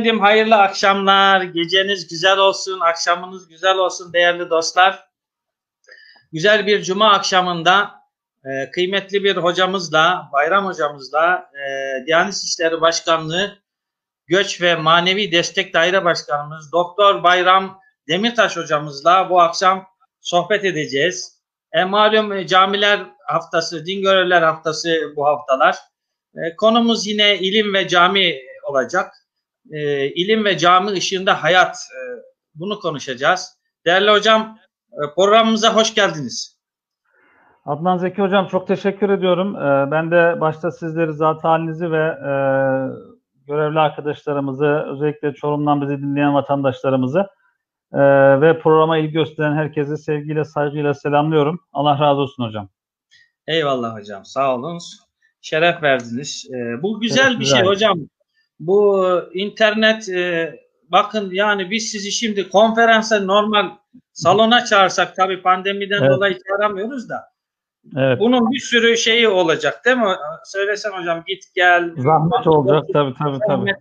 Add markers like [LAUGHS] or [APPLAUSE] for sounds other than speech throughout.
Efendim hayırlı akşamlar. Geceniz güzel olsun, akşamınız güzel olsun değerli dostlar. Güzel bir cuma akşamında e, kıymetli bir hocamızla, Bayram hocamızla e, Diyanet İşleri Başkanlığı Göç ve Manevi Destek Daire Başkanımız Doktor Bayram Demirtaş hocamızla bu akşam sohbet edeceğiz. E, malum e, camiler haftası, din görevler haftası bu haftalar. E, konumuz yine ilim ve cami olacak e, ilim ve cami ışığında hayat e, bunu konuşacağız. Değerli hocam e, programımıza hoş geldiniz. Adnan Zeki hocam çok teşekkür ediyorum. E, ben de başta sizleri zat halinizi ve e, görevli arkadaşlarımızı özellikle Çorum'dan bizi dinleyen vatandaşlarımızı e, ve programa ilgi gösteren herkesi sevgiyle saygıyla selamlıyorum. Allah razı olsun hocam. Eyvallah hocam sağ olun. Şeref verdiniz. E, bu güzel Çok bir güzel. şey hocam bu internet e, bakın yani biz sizi şimdi konferansa normal salona çağırsak tabii pandemiden evet. dolayı çağıramıyoruz da evet. bunun bir sürü şeyi olacak değil mi? Söylesen hocam git gel. Zahmet olacak tabii tabii tabii.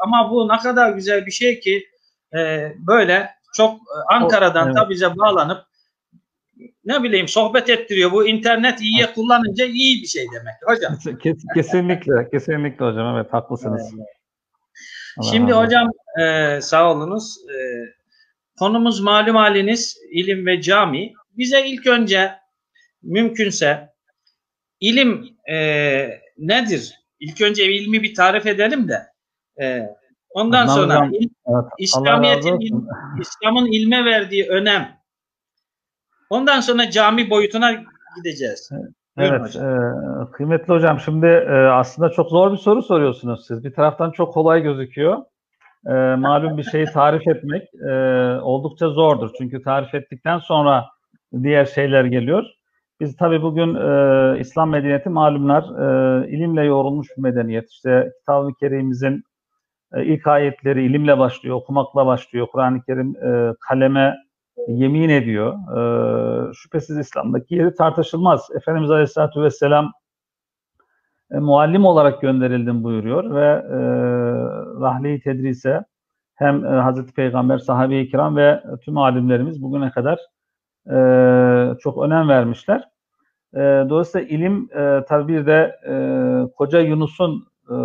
Ama bu ne kadar güzel bir şey ki e, böyle çok e, Ankara'dan evet. da bize bağlanıp ne bileyim sohbet ettiriyor. Bu internet iyiye kullanınca iyi bir şey demek hocam. kesinlikle, kesinlikle hocam evet haklısınız. Evet. Şimdi hocam e, sağ olunuz. E, konumuz malum haliniz ilim ve cami. Bize ilk önce mümkünse ilim e, nedir? İlk önce ilmi bir tarif edelim de. E, ondan Anladım. sonra il, evet, İslamiyet'in [LAUGHS] İslam'ın ilme verdiği önem. Ondan sonra cami boyutuna gideceğiz. Evet. Evet, e, kıymetli hocam şimdi e, aslında çok zor bir soru soruyorsunuz siz. Bir taraftan çok kolay gözüküyor. E, malum bir şeyi tarif etmek e, oldukça zordur. Çünkü tarif ettikten sonra diğer şeyler geliyor. Biz tabi bugün e, İslam medeniyeti malumlar e, ilimle yoğrulmuş bir medeniyet. İşte Kitab-ı Kerim'imizin e, ilk ayetleri ilimle başlıyor, okumakla başlıyor. Kur'an-ı Kerim e, kaleme yemin ediyor. E, şüphesiz İslam'daki yeri tartışılmaz. Efendimiz Aleyhisselatü Vesselam e, muallim olarak gönderildim buyuruyor ve e, rahli tedrise hem e, Hazreti Peygamber, sahabe-i kiram ve tüm alimlerimiz bugüne kadar e, çok önem vermişler. E, dolayısıyla ilim e, tabi bir de e, koca Yunus'un e,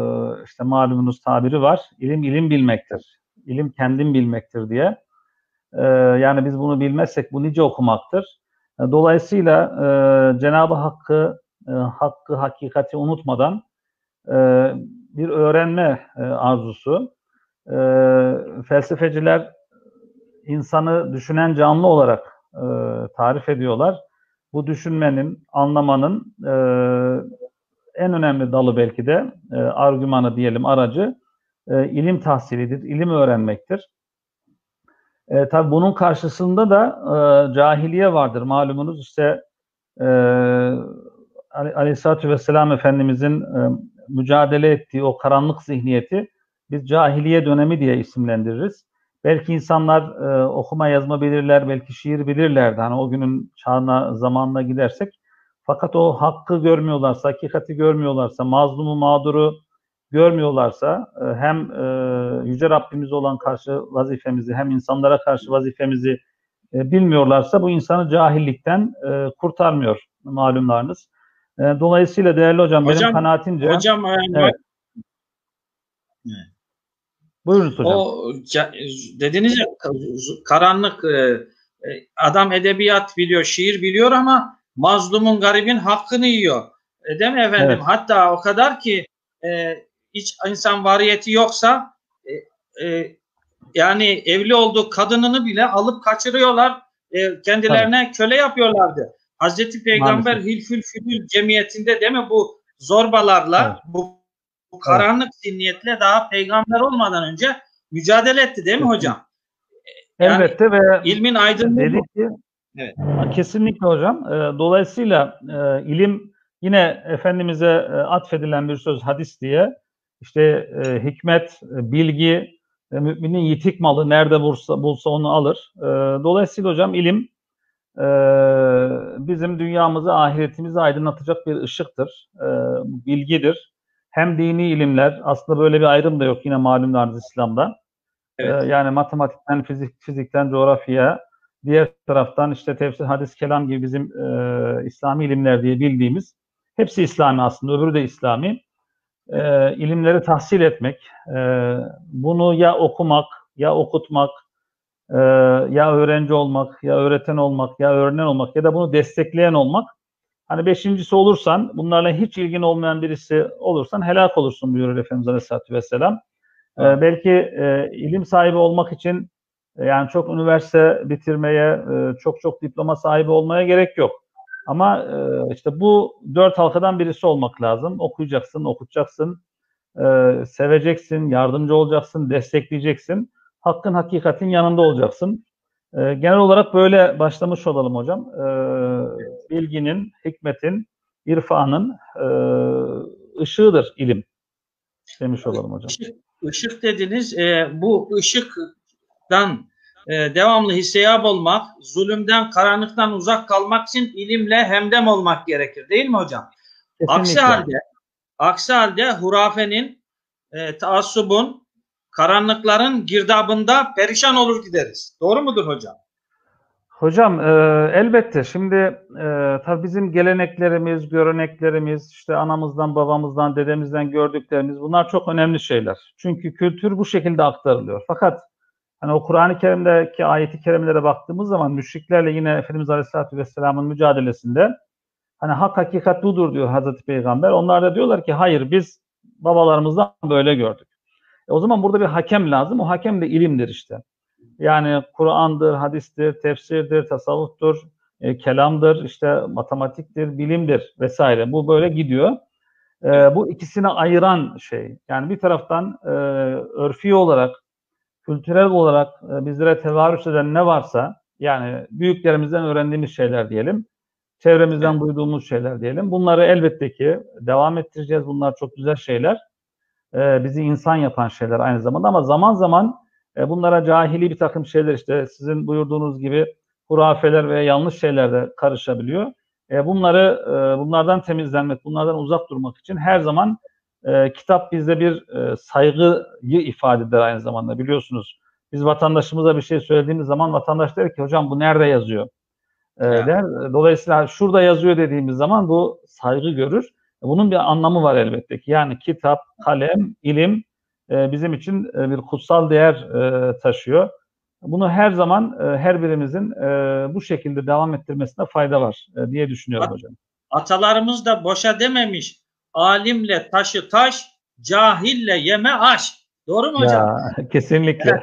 işte malumunuz tabiri var. İlim ilim bilmektir. İlim kendin bilmektir diye. Ee, yani biz bunu bilmezsek bu nice okumaktır. Ee, dolayısıyla e, Cenab-ı Hakk'ı, e, hakkı, hakikati unutmadan e, bir öğrenme e, arzusu. E, felsefeciler insanı düşünen canlı olarak e, tarif ediyorlar. Bu düşünmenin, anlamanın e, en önemli dalı belki de e, argümanı diyelim aracı e, ilim tahsilidir, ilim öğrenmektir. E, tabii bunun karşısında da e, cahiliye vardır. Malumunuz işte e, Aleyhisselatü Vesselam Efendimizin e, mücadele ettiği o karanlık zihniyeti biz cahiliye dönemi diye isimlendiririz. Belki insanlar e, okuma yazma bilirler, belki şiir bilirlerdi. Hani o günün çağına, zamanına gidersek. Fakat o hakkı görmüyorlarsa, hakikati görmüyorlarsa, mazlumu, mağduru görmüyorlarsa e, hem e, Yüce Rabbimiz olan karşı vazifemizi hem insanlara karşı vazifemizi e, bilmiyorlarsa bu insanı cahillikten kurtarmıyor malumlarınız. Dolayısıyla değerli hocam, hocam benim kanaatimce... Hocam evet. Buyurunuz hocam. O dediniz ya karanlık adam edebiyat biliyor, şiir biliyor ama mazlumun garibin hakkını yiyor. Değil mi efendim? Evet. Hatta o kadar ki hiç insan variyeti yoksa e, e, yani evli olduğu kadınını bile alıp kaçırıyorlar. E, kendilerine Tabii. köle yapıyorlardı. Hazreti Peygamber Maalesef. Hilfül Fülül cemiyetinde değil mi bu zorbalarla evet. bu, bu karanlık evet. zihniyetle daha peygamber olmadan önce mücadele etti değil mi hocam? Yani Elbette ve ilmin aydınlığı dedik ki, evet. Kesinlikle hocam. E, dolayısıyla e, ilim yine Efendimiz'e e, atfedilen bir söz hadis diye işte e, hikmet, e, bilgi, e, müminin yitik malı nerede bulsa, bulsa onu alır. E, dolayısıyla hocam ilim e, bizim dünyamızı, ahiretimizi aydınlatacak bir ışıktır, e, bilgidir. hem dini ilimler, aslında böyle bir ayrım da yok yine malumlarınız İslam'da. Evet. Ee, yani matematikten, fizik, fizikten, coğrafya, diğer taraftan işte tefsir, hadis, kelam gibi bizim e, İslami ilimler diye bildiğimiz hepsi İslami aslında, öbürü de İslami. E, ilimleri tahsil etmek, e, bunu ya okumak, ya okutmak, e, ya öğrenci olmak, ya öğreten olmak, ya öğrenen olmak ya da bunu destekleyen olmak. Hani beşincisi olursan, bunlarla hiç ilgin olmayan birisi olursan helak olursun buyurur Efendimiz Aleyhisselatü Vesselam. E, belki e, ilim sahibi olmak için e, yani çok üniversite bitirmeye, e, çok çok diploma sahibi olmaya gerek yok. Ama e, işte bu dört halkadan birisi olmak lazım. Okuyacaksın, okutacaksın, e, seveceksin, yardımcı olacaksın, destekleyeceksin. Hakkın, hakikatin yanında olacaksın. E, genel olarak böyle başlamış olalım hocam. E, bilginin, hikmetin, irfanın e, ışığıdır ilim demiş olalım hocam. Işık, ışık dediniz. E, bu ışıktan e, devamlı hisseyab olmak, zulümden, karanlıktan uzak kalmak için ilimle hemdem olmak gerekir. Değil mi hocam? Kesinlikle. Aksi halde aksi halde hurafenin, e, taassubun, karanlıkların girdabında perişan olur gideriz. Doğru mudur hocam? Hocam e, elbette şimdi e, tabii bizim geleneklerimiz, göreneklerimiz, işte anamızdan, babamızdan, dedemizden gördüklerimiz bunlar çok önemli şeyler. Çünkü kültür bu şekilde aktarılıyor. Fakat hani o Kur'an-ı Kerim'deki ayeti kerimelere baktığımız zaman müşriklerle yine Efendimiz Aleyhisselatü Vesselam'ın mücadelesinde hani hak hakikat budur diyor Hazreti Peygamber. Onlar da diyorlar ki hayır biz babalarımızdan böyle gördük. E, o zaman burada bir hakem lazım. O hakem de ilimdir işte. Yani Kur'an'dır, hadistir, tefsirdir, tasavvuftur, e, kelamdır, işte matematiktir, bilimdir vesaire. Bu böyle gidiyor. E, bu ikisini ayıran şey. Yani bir taraftan e, örfi olarak, kültürel olarak e, bizlere tevarüs eden ne varsa, yani büyüklerimizden öğrendiğimiz şeyler diyelim, çevremizden duyduğumuz şeyler diyelim. Bunları elbette ki devam ettireceğiz. Bunlar çok güzel şeyler. E, bizi insan yapan şeyler aynı zamanda ama zaman zaman e, bunlara cahili bir takım şeyler işte sizin buyurduğunuz gibi hurafeler veya yanlış şeyler de karışabiliyor. E, bunları e, bunlardan temizlenmek, bunlardan uzak durmak için her zaman e, kitap bizde bir e, saygıyı ifade eder aynı zamanda biliyorsunuz. Biz vatandaşımıza bir şey söylediğimiz zaman vatandaş der ki hocam bu nerede yazıyor? E, der. Dolayısıyla şurada yazıyor dediğimiz zaman bu saygı görür. Bunun bir anlamı var elbette ki. Yani kitap, kalem, ilim e, bizim için e, bir kutsal değer e, taşıyor. Bunu her zaman her birimizin bu şekilde devam ettirmesine fayda var diye düşünüyorum hocam. Atalarımız da boşa dememiş. Alimle taşı taş, cahille yeme aş. Doğru mu hocam? Ya, [LAUGHS] kesinlikle.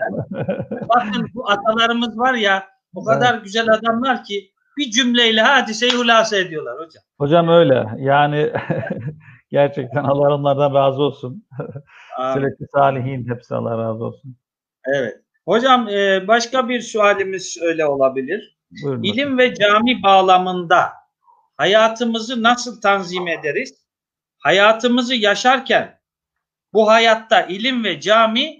Bakın bu atalarımız var ya o kadar evet. güzel adamlar ki bir cümleyle hadiseyi hulasa ediyorlar hocam. Hocam öyle. Yani [LAUGHS] gerçekten Allah onlardan razı olsun. Sürekli salihin hepsi Allah razı olsun. Evet. Hocam e, başka bir sualimiz öyle olabilir. Buyurun İlim ve cami bağlamında hayatımızı nasıl tanzim ederiz? Hayatımızı yaşarken bu hayatta ilim ve cami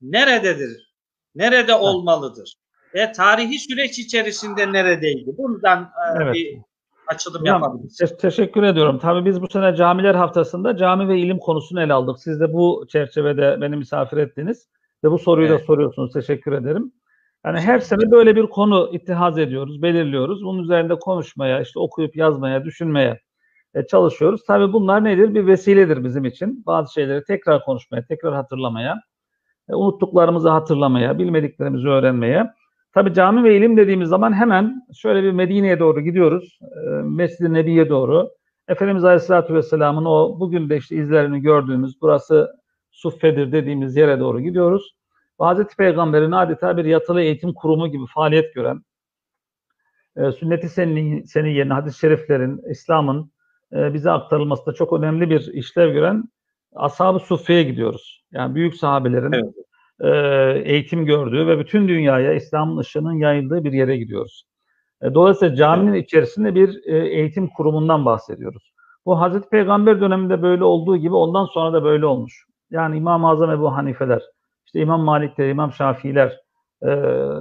nerededir? Nerede olmalıdır? Ve tarihi süreç içerisinde neredeydi? Bundan e, evet. bir açılım Hocam, yapabiliriz. Te- teşekkür ediyorum. Tabii biz bu sene camiler haftasında cami ve ilim konusunu ele aldık. Siz de bu çerçevede beni misafir ettiniz ve bu soruyu evet. da soruyorsunuz. Teşekkür ederim. Yani her sene böyle bir konu ittihaz ediyoruz, belirliyoruz. Bunun üzerinde konuşmaya, işte okuyup yazmaya, düşünmeye çalışıyoruz. Tabii bunlar nedir? Bir vesiledir bizim için. Bazı şeyleri tekrar konuşmaya, tekrar hatırlamaya, e, unuttuklarımızı hatırlamaya, bilmediklerimizi öğrenmeye. Tabi cami ve ilim dediğimiz zaman hemen şöyle bir Medine'ye doğru gidiyoruz. E, Mescid-i Nebi'ye doğru. Efendimiz Aleyhisselatü Vesselam'ın o bugün de işte izlerini gördüğümüz burası Suffe'dir dediğimiz yere doğru gidiyoruz. Hazreti Peygamber'in adeta bir yatılı eğitim kurumu gibi faaliyet gören, e, sünnet-i seniyyenin, hadis-i şeriflerin, İslam'ın e, bize aktarılmasında çok önemli bir işlev gören Ashab-ı Suffe'ye gidiyoruz. Yani büyük sahabelerin evet e, eğitim gördüğü ve bütün dünyaya İslam'ın ışığının yayıldığı bir yere gidiyoruz. E, dolayısıyla caminin içerisinde bir e, eğitim kurumundan bahsediyoruz. Bu Hazreti Peygamber döneminde böyle olduğu gibi ondan sonra da böyle olmuş. Yani İmam-ı Azam Ebu Hanifeler, işte İmam Malikler, İmam Şafiiler, e,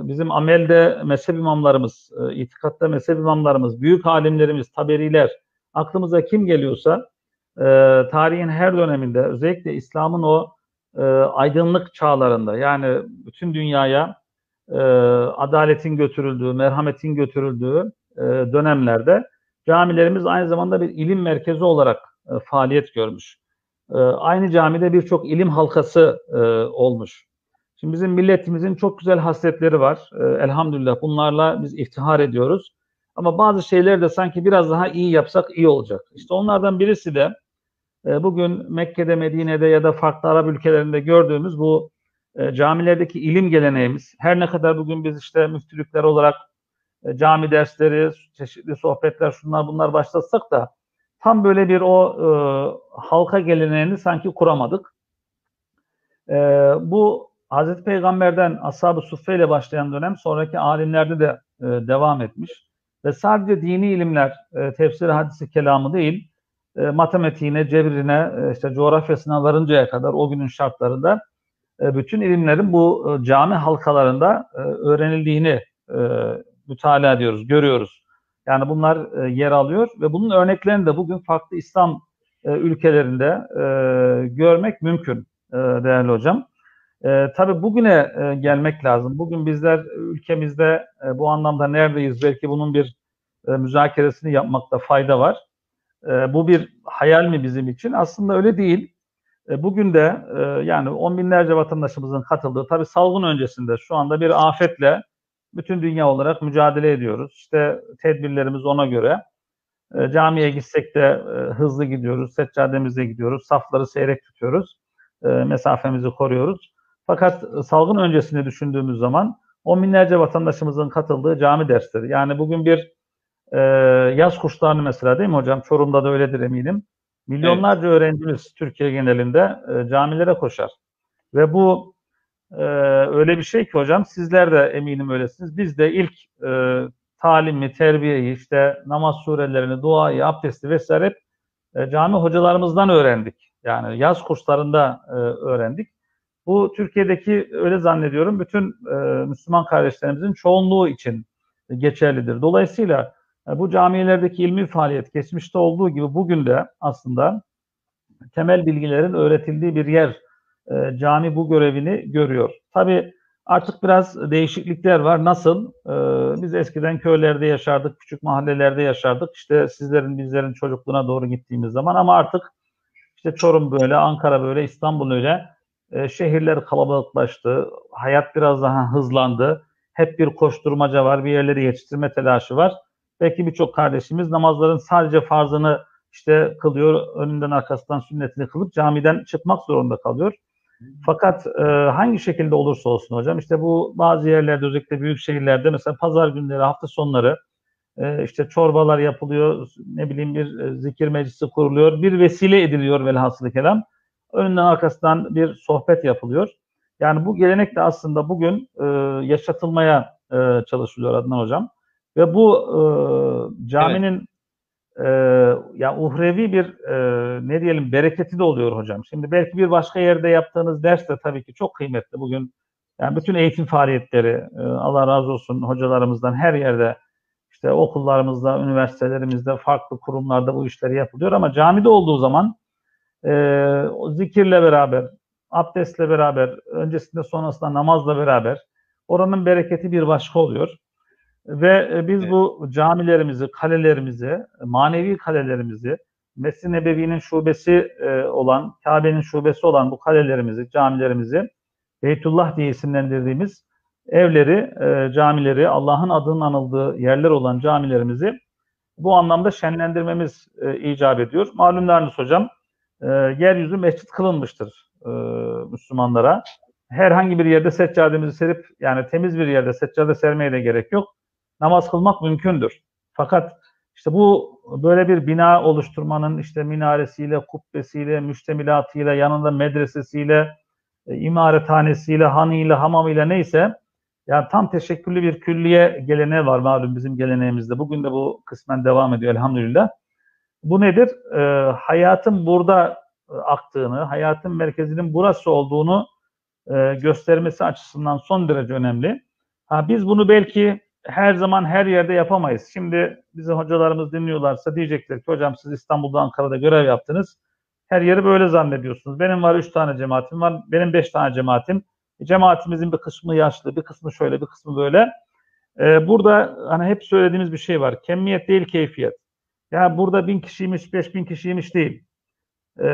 bizim amelde mezhep imamlarımız, e, itikatta mezhep imamlarımız, büyük alimlerimiz, taberiler, aklımıza kim geliyorsa e, tarihin her döneminde özellikle İslam'ın o e, aydınlık çağlarında yani bütün dünyaya e, adaletin götürüldüğü, merhametin götürüldüğü e, dönemlerde camilerimiz aynı zamanda bir ilim merkezi olarak e, faaliyet görmüş. E, aynı camide birçok ilim halkası e, olmuş. Şimdi bizim milletimizin çok güzel hasletleri var. E, elhamdülillah bunlarla biz iftihar ediyoruz. Ama bazı şeyler de sanki biraz daha iyi yapsak iyi olacak. İşte onlardan birisi de e, bugün Mekke'de, Medine'de ya da farklı Arap ülkelerinde gördüğümüz bu e, camilerdeki ilim geleneğimiz. Her ne kadar bugün biz işte müftülükler olarak e, cami dersleri, çeşitli sohbetler, şunlar bunlar başlatsak da tam böyle bir o e, halka geleneğini sanki kuramadık. E, bu Hazreti Peygamber'den Ashab-ı Suffe ile başlayan dönem sonraki alimlerde de e, devam etmiş. Ve sadece dini ilimler, e, tefsir, hadisi, kelamı değil, e, matematiğine, cebrine, e, işte coğrafyasına varıncaya kadar o günün şartlarında e, bütün ilimlerin bu e, cami halkalarında e, öğrenildiğini e, mütalaa ediyoruz, görüyoruz. Yani bunlar e, yer alıyor ve bunun örneklerini de bugün farklı İslam e, ülkelerinde e, görmek mümkün e, değerli hocam. E, tabii bugüne e, gelmek lazım. Bugün bizler ülkemizde e, bu anlamda neredeyiz? Belki bunun bir e, müzakeresini yapmakta fayda var. E, bu bir hayal mi bizim için? Aslında öyle değil. E, bugün de e, yani on binlerce vatandaşımızın katıldığı, tabii salgın öncesinde şu anda bir afetle bütün dünya olarak mücadele ediyoruz. İşte tedbirlerimiz ona göre. E, camiye gitsek de e, hızlı gidiyoruz, seccademize gidiyoruz, safları seyrek tutuyoruz, e, mesafemizi koruyoruz. Fakat salgın öncesini düşündüğümüz zaman on binlerce vatandaşımızın katıldığı cami dersleri. Yani bugün bir e, yaz kurslarını mesela değil mi hocam? Çorum'da da öyledir eminim. Milyonlarca evet. öğrencimiz Türkiye genelinde e, camilere koşar. Ve bu e, öyle bir şey ki hocam sizler de eminim öylesiniz. Biz de ilk e, talimi, terbiyeyi, işte namaz surelerini, duayı, abdesti vesaire hep e, cami hocalarımızdan öğrendik. Yani yaz kurslarında e, öğrendik. Bu Türkiye'deki öyle zannediyorum bütün e, Müslüman kardeşlerimizin çoğunluğu için geçerlidir. Dolayısıyla e, bu camilerdeki ilmi faaliyet geçmişte olduğu gibi bugün de aslında temel bilgilerin öğretildiği bir yer. E, cami bu görevini görüyor. Tabi artık biraz değişiklikler var. Nasıl? E, biz eskiden köylerde yaşardık, küçük mahallelerde yaşardık. İşte sizlerin, bizlerin çocukluğuna doğru gittiğimiz zaman ama artık işte Çorum böyle, Ankara böyle, İstanbul öyle. E, şehirler kalabalıklaştı. Hayat biraz daha hızlandı. Hep bir koşturmaca var, bir yerleri yetiştirme telaşı var. Belki birçok kardeşimiz namazların sadece farzını işte kılıyor, önünden arkasından sünnetini kılıp camiden çıkmak zorunda kalıyor. Fakat e, hangi şekilde olursa olsun hocam işte bu bazı yerlerde özellikle büyük şehirlerde mesela pazar günleri, hafta sonları e, işte çorbalar yapılıyor, ne bileyim bir e, zikir meclisi kuruluyor, bir vesile ediliyor velhasılı kelam. Önünden arkasından bir sohbet yapılıyor. Yani bu gelenek de aslında bugün e, yaşatılmaya e, çalışılıyor Adnan Hocam. Ve bu e, caminin evet. e, ya uhrevi bir e, ne diyelim bereketi de oluyor hocam. Şimdi belki bir başka yerde yaptığınız ders de tabii ki çok kıymetli. Bugün yani bütün eğitim faaliyetleri e, Allah razı olsun hocalarımızdan her yerde işte okullarımızda, üniversitelerimizde, farklı kurumlarda bu işleri yapılıyor ama camide olduğu zaman e, zikirle beraber, abdestle beraber, öncesinde sonrasında namazla beraber oranın bereketi bir başka oluyor. Ve e, biz evet. bu camilerimizi, kalelerimizi, manevi kalelerimizi, Mescid-i Nebevi'nin şubesi e, olan, Kabe'nin şubesi olan bu kalelerimizi, camilerimizi, Beytullah diye isimlendirdiğimiz evleri, e, camileri, Allah'ın adının anıldığı yerler olan camilerimizi bu anlamda şenlendirmemiz icap ediyor. Malumlarınız hocam, yeryüzü mescit kılınmıştır Müslümanlara. Herhangi bir yerde seccademizi serip, yani temiz bir yerde seccade sermeye de gerek yok namaz kılmak mümkündür. Fakat işte bu böyle bir bina oluşturmanın işte minaresiyle, kubbesiyle, müştemilatıyla, yanında medresesiyle, e, imarethanesiyle, hanıyla, hamamıyla neyse yani tam teşekküllü bir külliye geleneği var malum bizim geleneğimizde. Bugün de bu kısmen devam ediyor elhamdülillah. Bu nedir? E, hayatın burada e, aktığını, hayatın merkezinin burası olduğunu e, göstermesi açısından son derece önemli. Ha, biz bunu belki her zaman her yerde yapamayız. Şimdi bizim hocalarımız dinliyorlarsa diyecekler ki hocam siz İstanbul'da Ankara'da görev yaptınız. Her yeri böyle zannediyorsunuz. Benim var üç tane cemaatim var. Benim beş tane cemaatim. E, cemaatimizin bir kısmı yaşlı, bir kısmı şöyle, bir kısmı böyle. Ee, burada hani hep söylediğimiz bir şey var. Kemiyet değil keyfiyet. Yani burada bin kişiymiş, beş bin kişiymiş değil. Ee,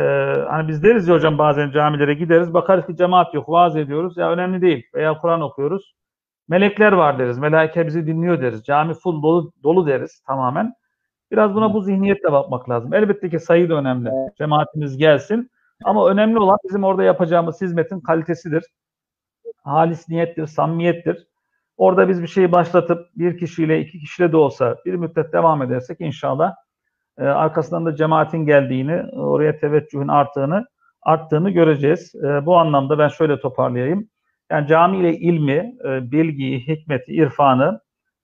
hani biz deriz ya hocam bazen camilere gideriz, bakarız ki cemaat yok, vaaz ediyoruz. Ya önemli değil. Veya Kur'an okuyoruz. Melekler var deriz, melaike bizi dinliyor deriz. Cami full dolu, dolu deriz tamamen. Biraz buna bu zihniyetle bakmak lazım. Elbette ki sayı da önemli. Cemaatimiz gelsin. Ama önemli olan bizim orada yapacağımız hizmetin kalitesidir. Halis niyettir, samimiyettir. Orada biz bir şeyi başlatıp bir kişiyle, iki kişiyle de olsa bir müddet devam edersek inşallah e, arkasından da cemaatin geldiğini, oraya teveccühün arttığını, arttığını göreceğiz. E, bu anlamda ben şöyle toparlayayım. Yani cami ile ilmi, e, bilgiyi, hikmeti, irfanı,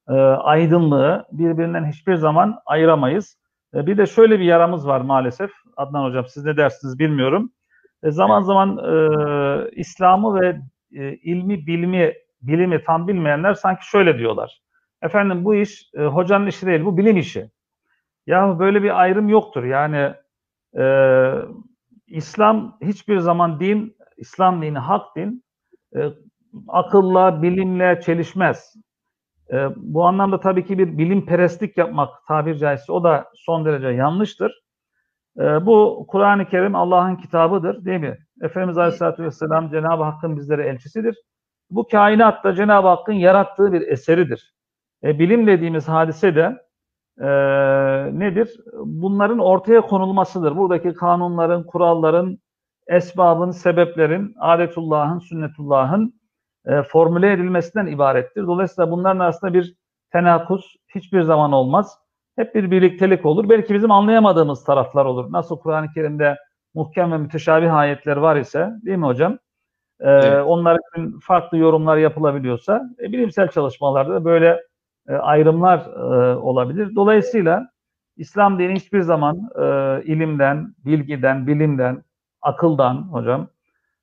e, aydınlığı birbirinden hiçbir zaman ayıramayız. E, bir de şöyle bir yaramız var maalesef. Adnan Hocam siz ne dersiniz bilmiyorum. Zaman zaman e, İslam'ı ve ilmi, bilimi, bilimi tam bilmeyenler sanki şöyle diyorlar. Efendim bu iş e, hocanın işi değil, bu bilim işi. Ya böyle bir ayrım yoktur. Yani e, İslam hiçbir zaman din, İslam dini hak din, e, akılla, bilimle çelişmez. E, bu anlamda tabii ki bir bilim perestlik yapmak tabir caizse o da son derece yanlıştır. E, bu Kur'an-ı Kerim Allah'ın kitabıdır değil mi? Efendimiz Aleyhisselatü Vesselam Cenab-ı Hakk'ın bizlere elçisidir. Bu kainatta Cenab-ı Hakk'ın yarattığı bir eseridir. E, bilim dediğimiz hadise de e, nedir? Bunların ortaya konulmasıdır. Buradaki kanunların, kuralların, esbabın, sebeplerin, adetullahın, sünnetullahın e, formüle edilmesinden ibarettir. Dolayısıyla bunların arasında bir tenakuz hiçbir zaman olmaz. Hep bir birliktelik olur. Belki bizim anlayamadığımız taraflar olur. Nasıl Kur'an-ı Kerim'de muhkem ve müteşabih ayetler var ise değil mi hocam? Ee, evet. Onlar için farklı yorumlar yapılabiliyorsa e, bilimsel çalışmalarda da böyle e, ayrımlar e, olabilir. Dolayısıyla İslam dini hiçbir zaman e, ilimden, bilgiden, bilimden, akıldan hocam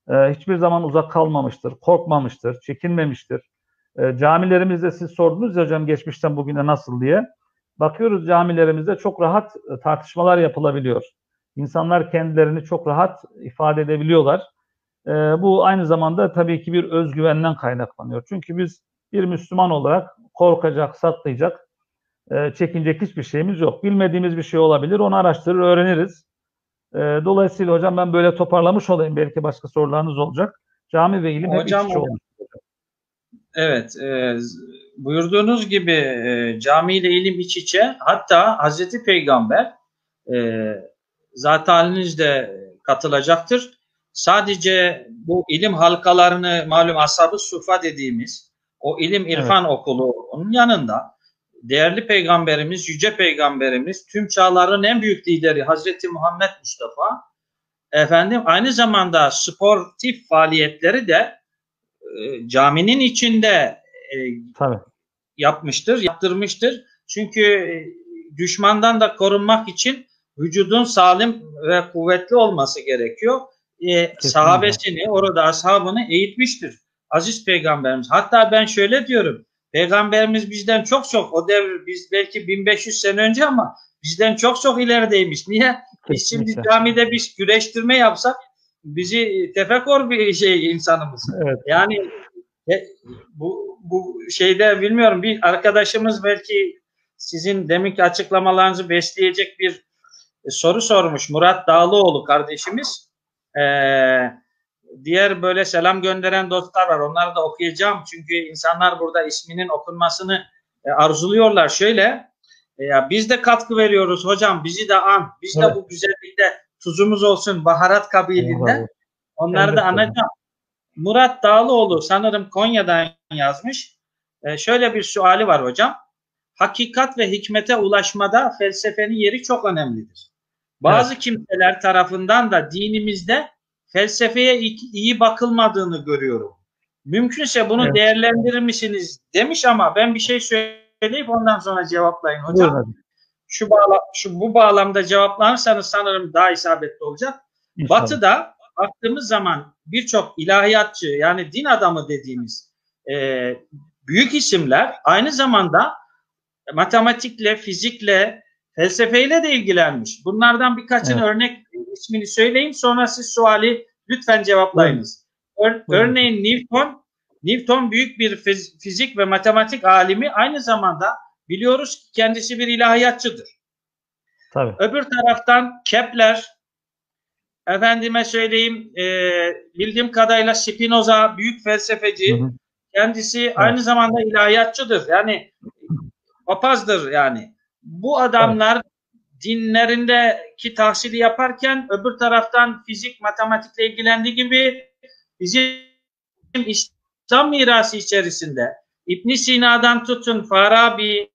hiçbir zaman uzak kalmamıştır, korkmamıştır, çekinmemiştir. Camilerimizde siz sordunuz ya hocam geçmişten bugüne nasıl diye. Bakıyoruz camilerimizde çok rahat tartışmalar yapılabiliyor. İnsanlar kendilerini çok rahat ifade edebiliyorlar. Bu aynı zamanda tabii ki bir özgüvenden kaynaklanıyor. Çünkü biz bir Müslüman olarak korkacak, saklayacak, e, çekinecek hiçbir şeyimiz yok. Bilmediğimiz bir şey olabilir, onu araştırır, öğreniriz. E, dolayısıyla hocam ben böyle toparlamış olayım. Belki başka sorularınız olacak. Cami ve ilim hocam, hep olmuş. Evet, e, buyurduğunuz gibi e, cami ile ilim iç içe. Hatta Hazreti Peygamber e, zat halinizde katılacaktır. Sadece bu ilim halkalarını malum ashab-ı sufa dediğimiz o ilim irfan evet. okulu onun yanında değerli peygamberimiz, yüce peygamberimiz, tüm çağların en büyük lideri Hazreti Muhammed Mustafa efendim aynı zamanda sportif faaliyetleri de e, caminin içinde e, Tabii. yapmıştır, yaptırmıştır. Çünkü e, düşmandan da korunmak için vücudun salim ve kuvvetli olması gerekiyor. E, sahabesini, orada ashabını eğitmiştir. Aziz peygamberimiz. Hatta ben şöyle diyorum. Peygamberimiz bizden çok çok o devir biz belki 1500 sene önce ama bizden çok çok ilerideymiş. Niye? Biz şimdi camide biz güreştirme yapsak bizi tefekkür bir şey insanımız. Evet. Yani e, bu bu şeyde bilmiyorum bir arkadaşımız belki sizin deminki açıklamalarınızı besleyecek bir e, soru sormuş Murat Dağlıoğlu kardeşimiz. Ee, diğer böyle selam gönderen dostlar var. Onları da okuyacağım. Çünkü insanlar burada isminin okunmasını e, arzuluyorlar. Şöyle e, ya biz de katkı veriyoruz hocam. Bizi de an. Biz evet. de bu güzellikte tuzumuz olsun baharat kabiliğinde. Onları evet, da anacağım. Murat Dağlıoğlu sanırım Konya'dan yazmış. E, şöyle bir suali var hocam. Hakikat ve hikmete ulaşmada felsefenin yeri çok önemlidir. Bazı evet. kimseler tarafından da dinimizde felsefeye iyi bakılmadığını görüyorum. Mümkünse bunu evet. değerlendirir misiniz demiş ama ben bir şey söyleyip ondan sonra cevaplayın hocam. Evet. Şu, bağla, şu bu bağlamda cevaplanırsanız sanırım daha isabetli olacak. İnşallah. Batı'da baktığımız zaman birçok ilahiyatçı yani din adamı dediğimiz e, büyük isimler aynı zamanda matematikle, fizikle, felsefeyle de ilgilenmiş. Bunlardan birkaçını evet. örnek ismini söyleyeyim sonra siz suali lütfen cevaplayınız. Ör, örneğin Newton Newton büyük bir fizik ve matematik alimi aynı zamanda biliyoruz ki kendisi bir ilahiyatçıdır. Tabii. Öbür taraftan Kepler efendime söyleyeyim e, bildiğim kadarıyla Spinoza büyük felsefeci. Hı hı. Kendisi evet. aynı zamanda ilahiyatçıdır. Yani papazdır yani. Bu adamlar evet. Dinlerindeki tahsili yaparken öbür taraftan fizik, matematikle ilgilendiği gibi bizim İslam mirası içerisinde İbn Sina'dan tutun Farabi,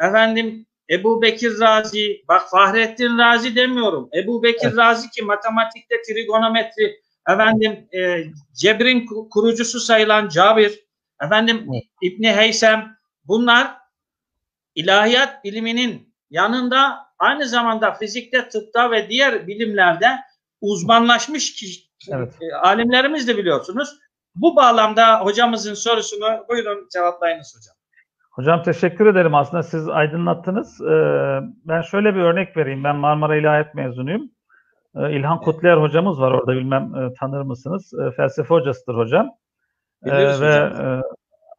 efendim Ebu Bekir Razi, bak Fahrettin Razi demiyorum. Ebu Bekir evet. Razi ki matematikte trigonometri, efendim e, cebrin kurucusu sayılan Cabir, efendim evet. İbni Heysem, bunlar ilahiyat biliminin yanında aynı zamanda fizikte, tıpta ve diğer bilimlerde uzmanlaşmış kişi, evet. e, alimlerimiz de biliyorsunuz. Bu bağlamda hocamızın sorusunu buyurun cevaplayınız hocam. Hocam teşekkür ederim. Aslında siz aydınlattınız. Ee, ben şöyle bir örnek vereyim. Ben Marmara İlahiyat mezunuyum. Ee, İlhan Kutluyer hocamız var orada bilmem e, tanır mısınız? Ee, felsefe hocasıdır hocam. Biliyoruz ve hocam. E,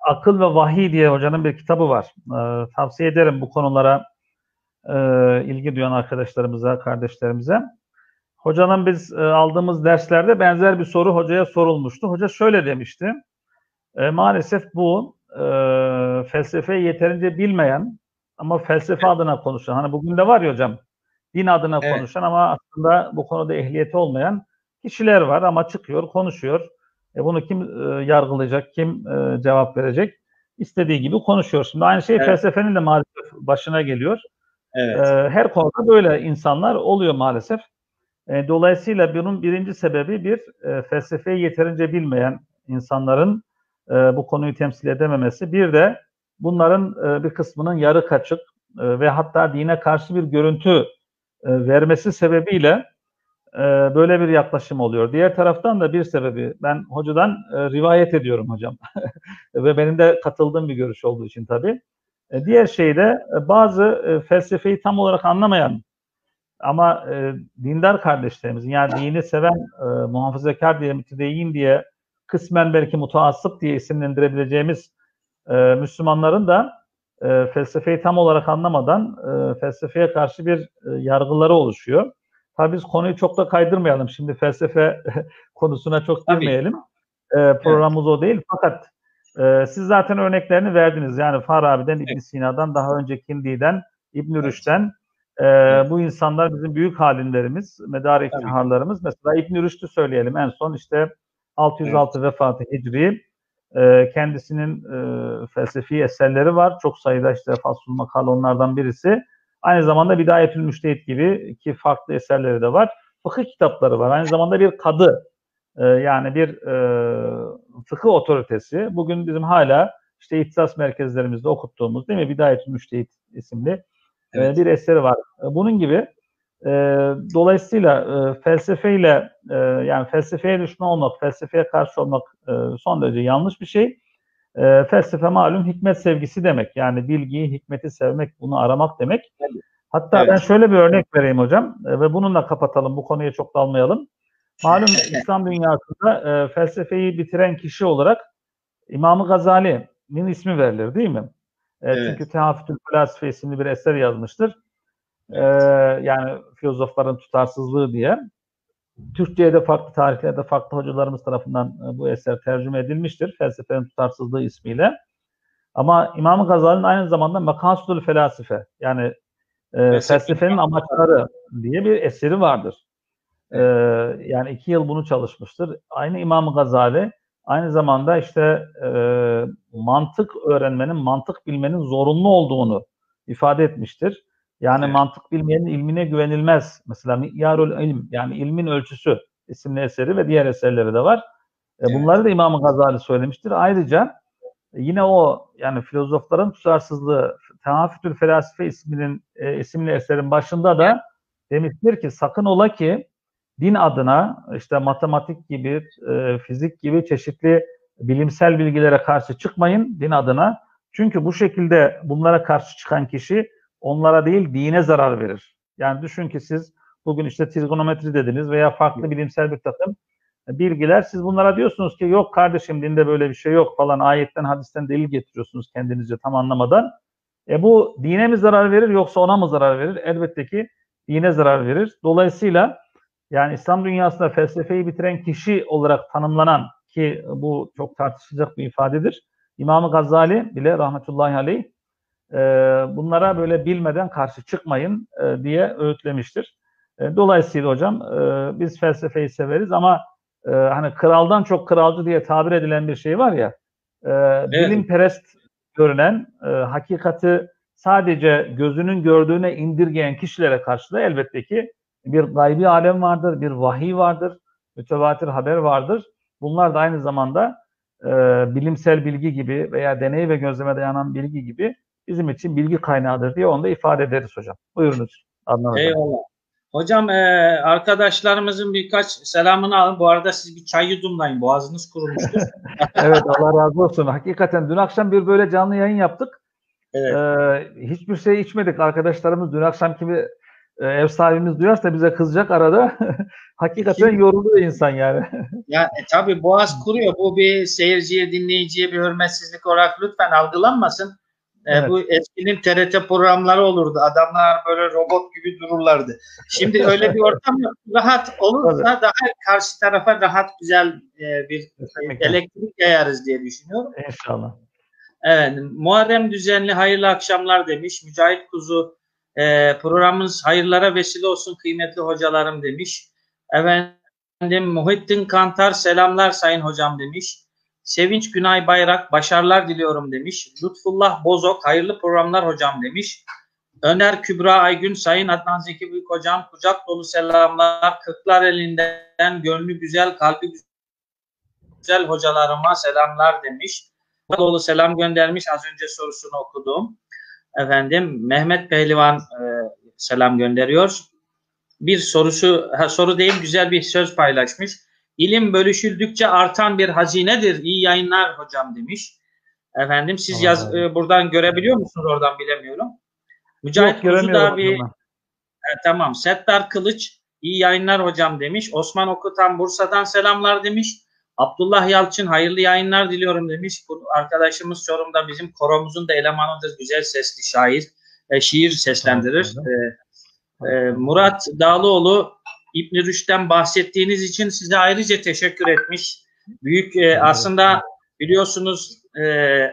Akıl ve Vahiy diye hocanın bir kitabı var. tavsiye ederim bu konulara e, ilgi duyan arkadaşlarımıza, kardeşlerimize. Hocanın biz aldığımız derslerde benzer bir soru hocaya sorulmuştu. Hoca şöyle demişti. maalesef bu e, felsefeyi yeterince bilmeyen ama felsefe adına konuşan, hani bugün de var ya hocam, din adına evet. konuşan ama aslında bu konuda ehliyeti olmayan kişiler var ama çıkıyor, konuşuyor. E bunu kim e, yargılayacak, kim e, cevap verecek? İstediği gibi konuşuyor. Şimdi aynı şey evet. felsefenin de maalesef başına geliyor. Evet. Her konuda böyle insanlar oluyor maalesef. Dolayısıyla bunun birinci sebebi bir felsefeyi yeterince bilmeyen insanların bu konuyu temsil edememesi. Bir de bunların bir kısmının yarı kaçık ve hatta dine karşı bir görüntü vermesi sebebiyle böyle bir yaklaşım oluyor. Diğer taraftan da bir sebebi ben hocadan rivayet ediyorum hocam [LAUGHS] ve benim de katıldığım bir görüş olduğu için tabii. E, diğer şey de e, bazı e, felsefeyi tam olarak anlamayan ama e, dindar kardeşlerimizin yani dini seven e, muhafazakar diye mütedeyyin diye kısmen belki mutaassıp diye isimlendirebileceğimiz e, Müslümanların da e, felsefeyi tam olarak anlamadan e, felsefeye karşı bir e, yargıları oluşuyor. Tabii biz konuyu çok da kaydırmayalım. Şimdi felsefe [LAUGHS] konusuna çok girmeyelim. E, programımız evet. o değil. Fakat e, siz zaten örneklerini verdiniz. Yani Farabi'den, İbn Sina'dan, daha önceki Hindi'den, İbn Rüşd'den e, bu insanlar bizim büyük halimlerimiz, medarik harlarımız. Mesela İbn Rüşd'ü söyleyelim en son işte 606 evet. vefatı Hicri. E, kendisinin e, felsefi eserleri var. Çok sayıda işte Fasul Makal onlardan birisi. Aynı zamanda Bidayetül Müştehit gibi ki farklı eserleri de var. Fıkıh kitapları var. Aynı zamanda bir kadı e, yani bir e, fıkıh otoritesi. Bugün bizim hala işte ihtisas merkezlerimizde okuttuğumuz değil mi Bidayetül Müştehit isimli e, evet. e, bir eseri var. E, bunun gibi e, dolayısıyla e, felsefeyle e, yani felsefeye düşman olmak, felsefeye karşı olmak e, son derece yanlış bir şey. E, felsefe malum hikmet sevgisi demek. Yani bilgiyi, hikmeti sevmek, bunu aramak demek. Hatta evet. ben şöyle bir örnek vereyim hocam e, ve bununla kapatalım. Bu konuya çok dalmayalım. Malum [LAUGHS] İslam dünyasında e, felsefeyi bitiren kişi olarak İmam-ı Gazali'nin ismi verilir değil mi? E, evet. Çünkü Tehafütül Felasife isimli bir eser yazmıştır. Ee, yani filozofların tutarsızlığı diye. Türkçe'ye de farklı tarihlerde farklı hocalarımız tarafından e, bu eser tercüme edilmiştir. Felsefenin tutarsızlığı ismiyle. Ama İmam Gazali'nin aynı zamanda Makasudul Felasife yani e, felsefenin amaçları diye bir eseri vardır. E, yani iki yıl bunu çalışmıştır. Aynı İmam Gazali aynı zamanda işte e, mantık öğrenmenin, mantık bilmenin zorunlu olduğunu ifade etmiştir. Yani evet. mantık bilmeyenin ilmine güvenilmez. Mesela Mi'yarul İlm yani ilmin ölçüsü isimli eseri ve diğer eserleri de var. E, bunları da İmam Gazali söylemiştir. Ayrıca e, yine o yani filozofların tutarsızlığı Tehafütül Felasife isminin e, isimli eserin başında da demiştir ki sakın ola ki din adına işte matematik gibi, e, fizik gibi çeşitli bilimsel bilgilere karşı çıkmayın din adına. Çünkü bu şekilde bunlara karşı çıkan kişi onlara değil dine zarar verir. Yani düşün ki siz Bugün işte trigonometri dediniz veya farklı bilimsel bir takım bilgiler. Siz bunlara diyorsunuz ki yok kardeşim dinde böyle bir şey yok falan ayetten hadisten delil getiriyorsunuz kendinizce tam anlamadan. E bu dine mi zarar verir yoksa ona mı zarar verir? Elbette ki dine zarar verir. Dolayısıyla yani İslam dünyasında felsefeyi bitiren kişi olarak tanımlanan ki bu çok tartışılacak bir ifadedir. İmam Gazali bile rahmetullahi aleyh e, bunlara böyle bilmeden karşı çıkmayın e, diye öğütlemiştir. E, dolayısıyla hocam e, biz felsefeyi severiz ama e, hani kraldan çok kralcı diye tabir edilen bir şey var ya e, evet. bilimperest görünen e, hakikati sadece gözünün gördüğüne indirgeyen kişilere karşı da elbette ki bir gaybi alem vardır, bir vahiy vardır, mütevatir haber vardır. Bunlar da aynı zamanda e, bilimsel bilgi gibi veya deney ve gözleme dayanan bilgi gibi bizim için bilgi kaynağıdır diye onu da ifade ederiz hocam. Buyurunuz Adnan Eyvallah. Hocam e, arkadaşlarımızın birkaç selamını alın. Bu arada siz bir çay yudumlayın. Boğazınız kurumuştur. [LAUGHS] evet Allah razı olsun. Hakikaten dün akşam bir böyle canlı yayın yaptık. Evet. Ee, hiçbir şey içmedik. Arkadaşlarımız dün akşam gibi e, ev sahibimiz duyarsa bize kızacak arada. [LAUGHS] Hakikaten Şimdi, yoruluyor insan yani. [LAUGHS] ya e, tabii boğaz kuruyor. Bu bir seyirciye, dinleyiciye bir hürmetsizlik olarak lütfen algılanmasın. E, evet. bu eskinin TRT programları olurdu. Adamlar böyle robot gibi dururlardı. Şimdi öyle bir ortam yok. [LAUGHS] Rahat olursa Tabii. daha karşı tarafa rahat güzel e, bir Kesinlikle. elektrik yayarız diye düşünüyorum. İnşallah. Evet. Muharrem düzenli hayırlı akşamlar demiş. Mücahit Kuzu e, programımız hayırlara vesile olsun kıymetli hocalarım demiş. Efendim Muhittin Kantar selamlar sayın hocam demiş. Sevinç Günay Bayrak başarılar diliyorum demiş. Lütfullah Bozok hayırlı programlar hocam demiş. Öner Kübra Aygün Sayın Adnan Zeki Büyük hocam kucak dolu selamlar. Kırklar elinden gönlü güzel kalbi güzel hocalarıma selamlar demiş. Dolu selam göndermiş az önce sorusunu okudum. Efendim Mehmet Pehlivan e, selam gönderiyor. Bir sorusu ha, soru değil güzel bir söz paylaşmış. İlim bölüşüldükçe artan bir hazinedir. İyi yayınlar hocam demiş. Efendim siz yaz e, buradan görebiliyor musunuz oradan bilemiyorum. Mücahit Kuzu da bir e, tamam. Settar Kılıç iyi yayınlar hocam demiş. Osman Okutan Bursa'dan selamlar demiş. Abdullah Yalçın hayırlı yayınlar diliyorum demiş. Bu arkadaşımız Çorum'da bizim koromuzun da elemanıdır. Güzel sesli şair. E, şiir seslendirir. E, e, Murat Dağlıoğlu İbn Rüşd'den bahsettiğiniz için size ayrıca teşekkür etmiş. Büyük e, aslında biliyorsunuz e,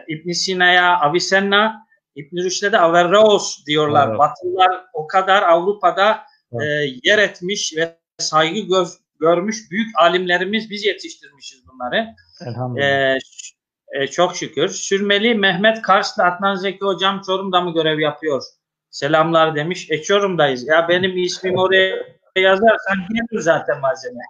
İbn Sina'ya Avicenna, İbn Rüşd'e de Averroes diyorlar. Evet. Batılılar o kadar Avrupa'da e, yer etmiş ve saygı gör, görmüş büyük alimlerimiz biz yetiştirmişiz bunları. Elhamdülillah. E, e, çok şükür. Sürmeli Mehmet Karslı Adnan Zeki Hocam Çorum'da mı görev yapıyor? Selamlar demiş. E Çorum'dayız. Ya benim ismim oraya yazarsan gelir zaten malzeme.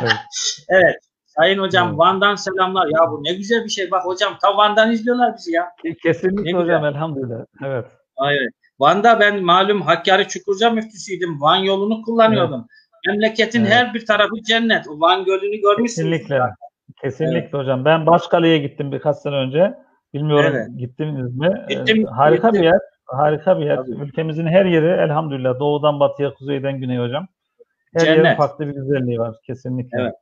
evet. [LAUGHS] evet. Sayın hocam evet. Van'dan selamlar. Ya bu ne güzel bir şey. Bak hocam ta Van'dan izliyorlar bizi ya. Kesinlikle ne hocam güzel. elhamdülillah. Evet. Hayır. Van'da ben malum Hakkari Çukurca müftüsüydüm. Van yolunu kullanıyordum. Evet. Memleketin evet. her bir tarafı cennet. O Van Gölü'nü görmüşsünüz. Kesinlikle. Kesinlikle evet. hocam. Ben Başkale'ye gittim birkaç sene önce. Bilmiyorum evet. gittiniz mi? Gittim. Ee, harika gittim. bir yer. Harika bir yer. Tabii. Ülkemizin her yeri elhamdülillah doğudan batıya, kuzeyden güneye hocam. Her Cennet. yerin farklı bir güzelliği var kesinlikle. Evet.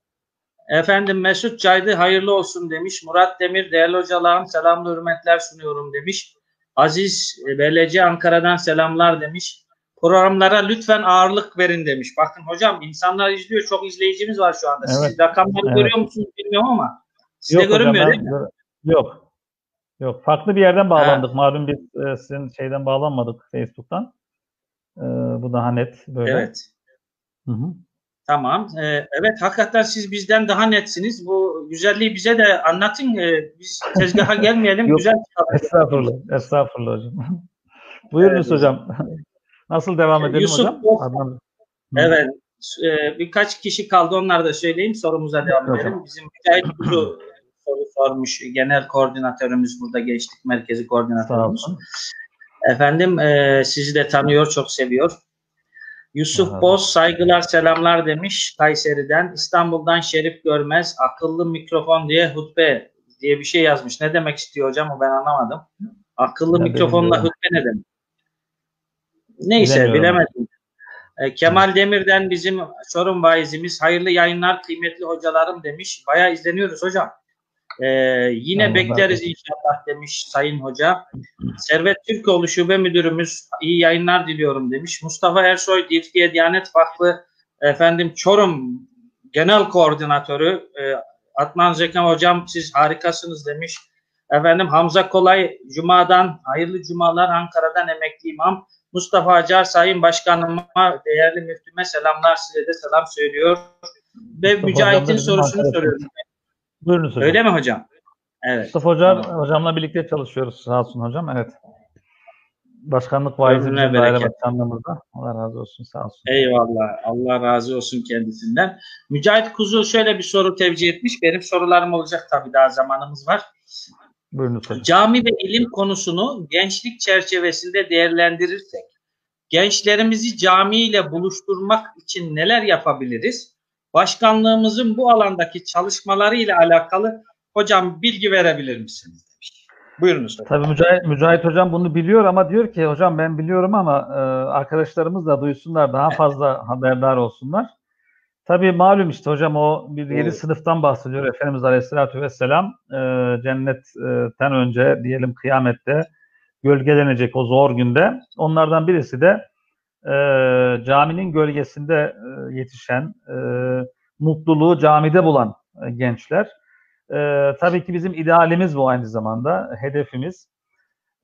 Efendim Mesut Caydı hayırlı olsun demiş. Murat Demir değerli hocalarım selamlı hürmetler sunuyorum demiş. Aziz Beleci Ankara'dan selamlar demiş. Programlara lütfen ağırlık verin demiş. Bakın hocam insanlar izliyor. Çok izleyicimiz var şu anda. Evet. Siz rakamları evet. görüyor musunuz bilmiyorum ama size yok görünmüyor hocam, değil mi? Yok. Yok. Farklı bir yerden bağlandık. Ha. Malum biz e, sizin şeyden bağlanmadık Facebook'tan. E, bu daha net böyle. Evet. Hı hı. Tamam. Ee, evet hakikaten siz bizden daha netsiniz. Bu güzelliği bize de anlatın. Ee, biz tezgaha [LAUGHS] gelmeyelim. Güzel Estağfurullah. Estağfurullah hocam. [LAUGHS] Buyurunuz evet. hocam. Nasıl devam edelim Yusuf hocam? Of, evet. E, birkaç kişi kaldı. Onları da söyleyeyim. Sorumuza devam evet, edelim. Hocam. Bizim Mücahit [CLEARS THROAT] Kuzu soru sormuş. Genel koordinatörümüz burada geçtik. Merkezi koordinatörümüz. Efendim e, sizi de tanıyor, çok seviyor. Yusuf Aha. Boz saygılar selamlar demiş Kayseri'den. İstanbul'dan Şerif Görmez akıllı mikrofon diye hutbe diye bir şey yazmış. Ne demek istiyor hocam o ben anlamadım. Akıllı ne mikrofonla hutbe ne demek? Neyse bilemedim. E, Kemal Demir'den bizim Çorum vaizimiz hayırlı yayınlar kıymetli hocalarım demiş. Bayağı izleniyoruz hocam. E, yine Allah bekleriz olsun. inşallah demiş Sayın Hoca. Servet Türkoğlu Şube Müdürümüz iyi yayınlar diliyorum demiş. Mustafa Ersoy Türkiye Diyanet Vakfı efendim Çorum Genel Koordinatörü e, Adnan Zekem Hocam siz harikasınız demiş. Efendim Hamza Kolay Cuma'dan hayırlı cumalar Ankara'dan emekli imam. Mustafa Acar Sayın Başkanıma değerli müftüme selamlar size de selam söylüyor. Ve Mustafa Mücahit'in sorusunu arkadaşımız. soruyorum. Buyurunuz hocam. Öyle mi hocam? Evet. Mustafa hocam, Tamam. hocamla birlikte çalışıyoruz sağ olsun hocam. Evet. Başkanlık vaizimizin Ömrüne daire başkanlığımızda. Allah razı olsun sağ olsun. Eyvallah. Allah razı olsun kendisinden. Mücahit Kuzu şöyle bir soru tevcih etmiş. Benim sorularım olacak tabii daha zamanımız var. Buyurunuz hocam. Cami ve ilim konusunu gençlik çerçevesinde değerlendirirsek, gençlerimizi camiyle buluşturmak için neler yapabiliriz? Başkanlığımızın bu alandaki çalışmaları ile alakalı hocam bilgi verebilir misiniz? demiş. Buyurunuz. hocam. Tabii Mücahit, Mücahit hocam bunu biliyor ama diyor ki hocam ben biliyorum ama e, arkadaşlarımız da duysunlar daha fazla haberdar olsunlar. Tabii malum işte hocam o bir yedi Evet. sınıftan bahsediyor Efendimiz Aleyhisselatü Vesselam e, cennetten önce diyelim kıyamette gölgelenecek o zor günde. Onlardan birisi de e, caminin gölgesinde e, yetişen, e, mutluluğu camide bulan e, gençler. E, tabii ki bizim idealimiz bu aynı zamanda, hedefimiz.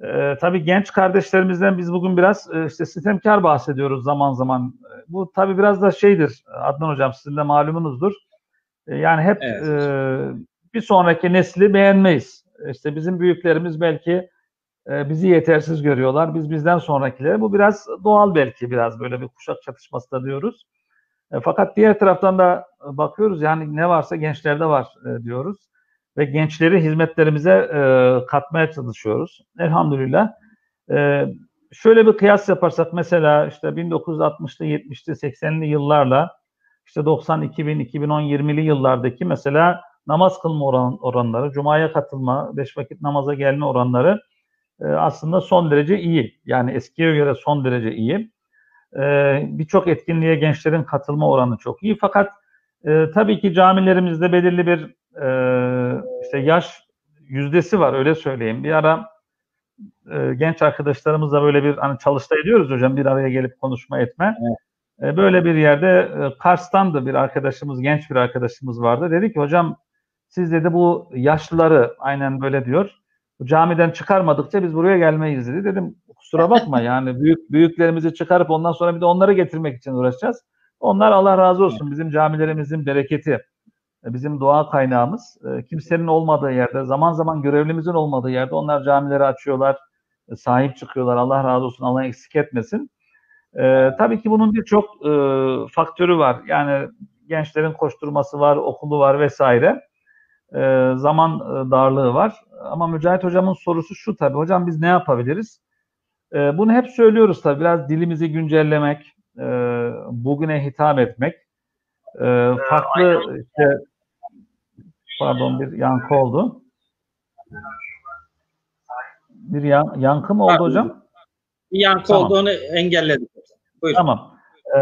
E, tabii genç kardeşlerimizden biz bugün biraz e, işte sistemkar bahsediyoruz zaman zaman. E, Bu tabii biraz da şeydir Adnan Hocam sizin de malumunuzdur. E, yani hep Evet. e, bir sonraki nesli beğenmeyiz. İşte bizim büyüklerimiz belki e, bizi yetersiz görüyorlar. Biz bizden sonrakileri. Bu biraz doğal belki biraz böyle bir kuşak çatışması da diyoruz. E, fakat diğer taraftan da e, bakıyoruz yani ne varsa gençlerde var e, diyoruz. Ve gençleri hizmetlerimize e, katmaya çalışıyoruz. Elhamdülillah. E, şöyle bir kıyas yaparsak mesela işte 1960'lı, 70'li, 80'li yıllarla işte 90, 2000, 2010, 20'li yıllardaki mesela namaz kılma oran, oranları, cumaya katılma, beş vakit namaza gelme oranları e, aslında son derece iyi. Yani eskiye göre son derece iyi. E, Birçok etkinliğe gençlerin katılma oranı çok iyi. Fakat e, tabii ki camilerimizde belirli bir e, işte yaş yüzdesi var öyle söyleyeyim. Bir ara e, genç arkadaşlarımızla böyle bir hani çalıştay ediyoruz hocam bir araya gelip konuşma etme. E, böyle bir yerde e, Kars'tan da bir arkadaşımız, genç bir arkadaşımız vardı. Dedi ki hocam siz dedi bu yaşlıları aynen böyle diyor. Camiden çıkarmadıkça biz buraya gelmeyiz dedi. Dedim kusura bakma [LAUGHS] yani büyük büyüklerimizi çıkarıp ondan sonra bir de onları getirmek için uğraşacağız. Onlar Allah razı olsun bizim camilerimizin bereketi, bizim dua kaynağımız. E, Kimsenin olmadığı yerde, zaman zaman görevlimizin olmadığı yerde onlar camileri açıyorlar, e, sahip çıkıyorlar. Allah razı olsun, Allah eksik etmesin. E, tabii ki bunun birçok e, faktörü var. Yani gençlerin koşturması var, okulu var vesaire. E, zaman e, darlığı var. Ama Mücahit Hocam'ın sorusu şu tabii. Hocam biz ne yapabiliriz? E, bunu hep söylüyoruz tabii. Biraz dilimizi güncellemek, e, bugüne hitap etmek. E, farklı işte pardon bir yankı oldu. Bir yan- yankı mı oldu hocam? Bir yankı Tamam. olduğunu engelledik. Buyurun. Tamam. Ee,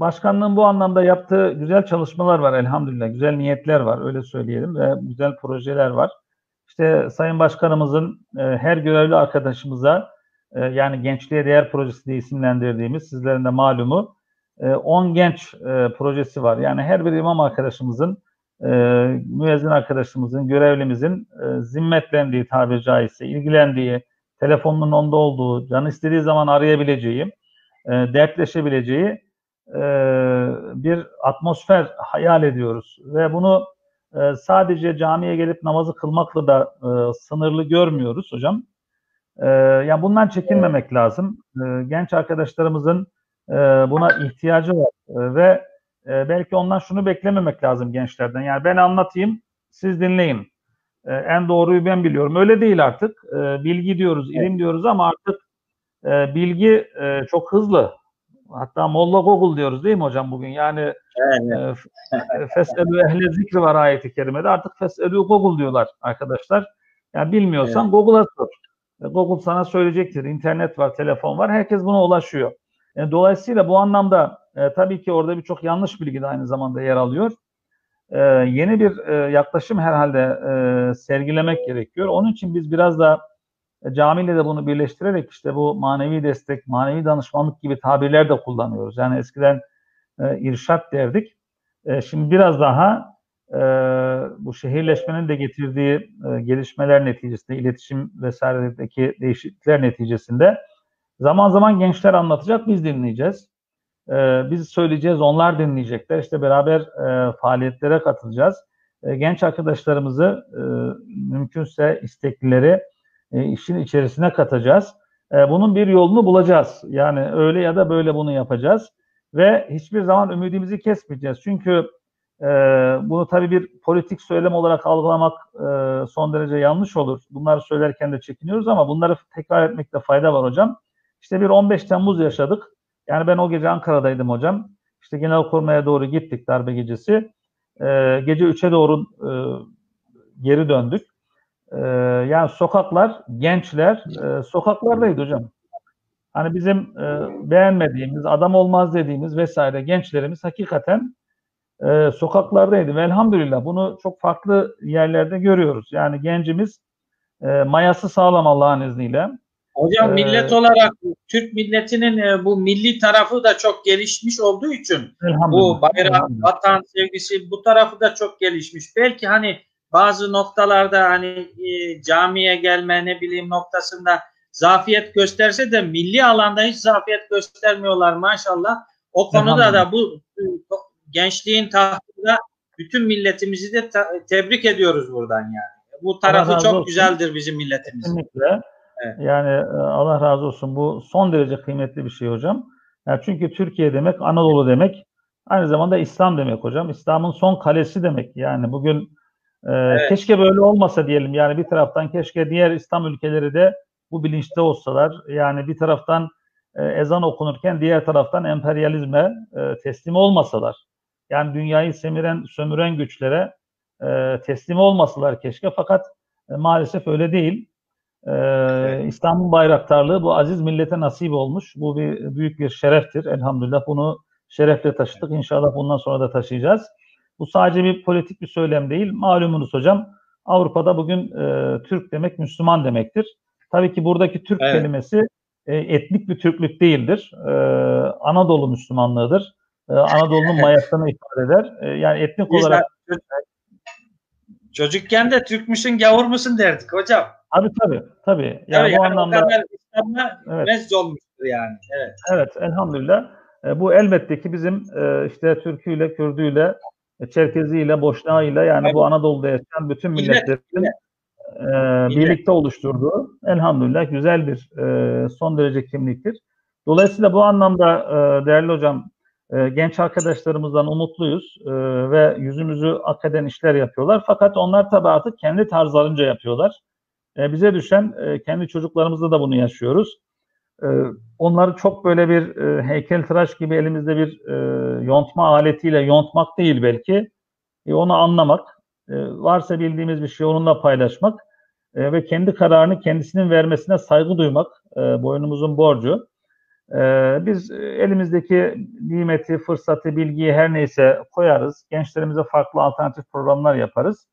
başkanlığın bu anlamda yaptığı güzel çalışmalar var elhamdülillah. Güzel niyetler var öyle söyleyelim ve güzel projeler var. İşte Sayın Başkanımızın e, her görevli arkadaşımıza e, yani Gençliğe Değer Projesi diye isimlendirdiğimiz sizlerin de malumu 10 genç e, projesi var. Yani her bir imam arkadaşımızın e, müezzin arkadaşımızın, görevlimizin e, zimmetlendiği tabiri caizse, ilgilendiği, telefonunun onda olduğu, canı istediği zaman arayabileceği, dertleşebileceği bir atmosfer hayal ediyoruz. Ve bunu sadece camiye gelip namazı kılmakla da sınırlı görmüyoruz hocam. Yani bundan çekinmemek lazım. Genç arkadaşlarımızın e, buna ihtiyacı var E, ve e, belki ondan şunu beklememek lazım gençlerden. Yani ben anlatayım, siz dinleyin. E, en doğruyu ben biliyorum. Öyle değil artık. E, bilgi diyoruz, ilim diyoruz ama artık e, bilgi e, çok hızlı. Hatta Molla Google diyoruz değil mi hocam bugün? Yani Evet. e, Fes'elü ehle zikri var ayeti kerimede. Artık Fes'elü Google diyorlar arkadaşlar. Yani bilmiyorsan Evet. Google'a sor. Google sana söyleyecektir. İnternet var, telefon var. Herkes buna ulaşıyor. E, dolayısıyla bu anlamda e, tabii ki orada birçok yanlış bilgi de aynı zamanda yer alıyor. E, yeni bir e, yaklaşım herhalde e, sergilemek gerekiyor. Onun için biz biraz da e, camiyle de bunu birleştirerek işte bu manevi destek, manevi danışmanlık gibi tabirler de kullanıyoruz. Yani eskiden e, irşat derdik. E, şimdi biraz daha e, bu şehirleşmenin de getirdiği e, gelişmeler neticesinde, iletişim vesairedeki değişiklikler neticesinde zaman zaman gençler anlatacak, biz dinleyeceğiz. E, biz söyleyeceğiz, onlar dinleyecekler. İşte beraber e, faaliyetlere katılacağız. E, genç arkadaşlarımızı e, mümkünse isteklileri e, işin içerisine katacağız. E, bunun bir yolunu bulacağız. Yani öyle ya da böyle bunu yapacağız. Ve hiçbir zaman ümidimizi kesmeyeceğiz. Çünkü e, bunu tabii bir politik söylem olarak algılamak e, son derece yanlış olur. Bunları söylerken de çekiniyoruz ama bunları tekrar etmekte fayda var hocam. İşte bir 15 Temmuz yaşadık. Yani ben o gece Ankara'daydım hocam. İşte Genelkurmay'a doğru gittik darbe gecesi. E, gece 3'e doğru e, geri döndük. E, yani sokaklar, gençler e, sokaklardaydı hocam. Hani bizim e, beğenmediğimiz, adam olmaz dediğimiz vesaire gençlerimiz hakikaten e, sokaklardaydı. Ve elhamdülillah bunu çok farklı yerlerde görüyoruz. Yani gencimiz e, mayası sağlam Allah'ın izniyle. Hocam ee, millet olarak Türk milletinin e, bu milli tarafı da çok gelişmiş olduğu için bu bayrak, vatan sevgisi bu tarafı da çok gelişmiş. Belki hani bazı noktalarda hani e, camiye gelme ne bileyim noktasında zafiyet gösterse de milli alanda hiç zafiyet göstermiyorlar maşallah. O konuda da bu gençliğin tahtında bütün milletimizi de tebrik ediyoruz buradan yani. Bu tarafı çok olsun. güzeldir bizim milletimizin. Kesinlikle. Evet. Yani e, Allah razı olsun. Bu son derece kıymetli bir şey hocam. Yani çünkü Türkiye demek Anadolu demek. Aynı zamanda İslam demek hocam. İslam'ın son kalesi demek. Yani bugün e, evet. keşke böyle olmasa diyelim. Yani bir taraftan keşke diğer İslam ülkeleri de bu bilinçte olsalar. Yani bir taraftan e, ezan okunurken diğer taraftan emperyalizme e, teslim olmasalar. Yani dünyayı semiren, sömüren güçlere e, teslim olmasalar keşke. Fakat e, maalesef öyle değil. E, evet. İstanbul bayraktarlığı bu aziz millete nasip olmuş. Bu bir büyük bir şereftir. Elhamdülillah bunu şerefle taşıdık. İnşallah bundan sonra da taşıyacağız. Bu sadece bir politik bir söylem değil. Malumunuz hocam Avrupa'da bugün e, Türk demek Müslüman demektir. Tabii ki buradaki Türk evet. kelimesi e, etnik bir Türklük değildir. E, Anadolu Müslümanlığıdır e, Anadolu'nun mayasını ifade eder. E, yani etnik Biz olarak çocukken de Türk müsün, gavur musun derdik hocam. Abi tabii tabii. Yani tabii, bu yani anlamda evet. olmuştur yani. Evet. Evet elhamdülillah. E, bu elbette ki bizim e, işte Türküyle, Kürdüyle, e, Çerkeziyle, Boşnağıyla yani evet. bu Anadolu'da yaşayan bütün milletlerin e, birlikte oluşturduğu elhamdülillah güzel bir e, son derece kimliktir. Dolayısıyla bu anlamda e, değerli hocam e, genç arkadaşlarımızdan umutluyuz e, ve yüzümüzü ak eden işler yapıyorlar. Fakat onlar tabii artık kendi tarzlarınca yapıyorlar. E, bize düşen e, kendi çocuklarımızda da bunu yaşıyoruz. E, onları çok böyle bir e, heykeltıraş gibi elimizde bir yontma aletiyle yontmak değil belki. Onu anlamak, varsa bildiğimiz bir şey onunla paylaşmak ve kendi kararını kendisinin vermesine saygı duymak e, boynumuzun borcu. Biz elimizdeki nimeti, fırsatı, bilgiyi her neyse koyarız. Gençlerimize farklı alternatif programlar yaparız.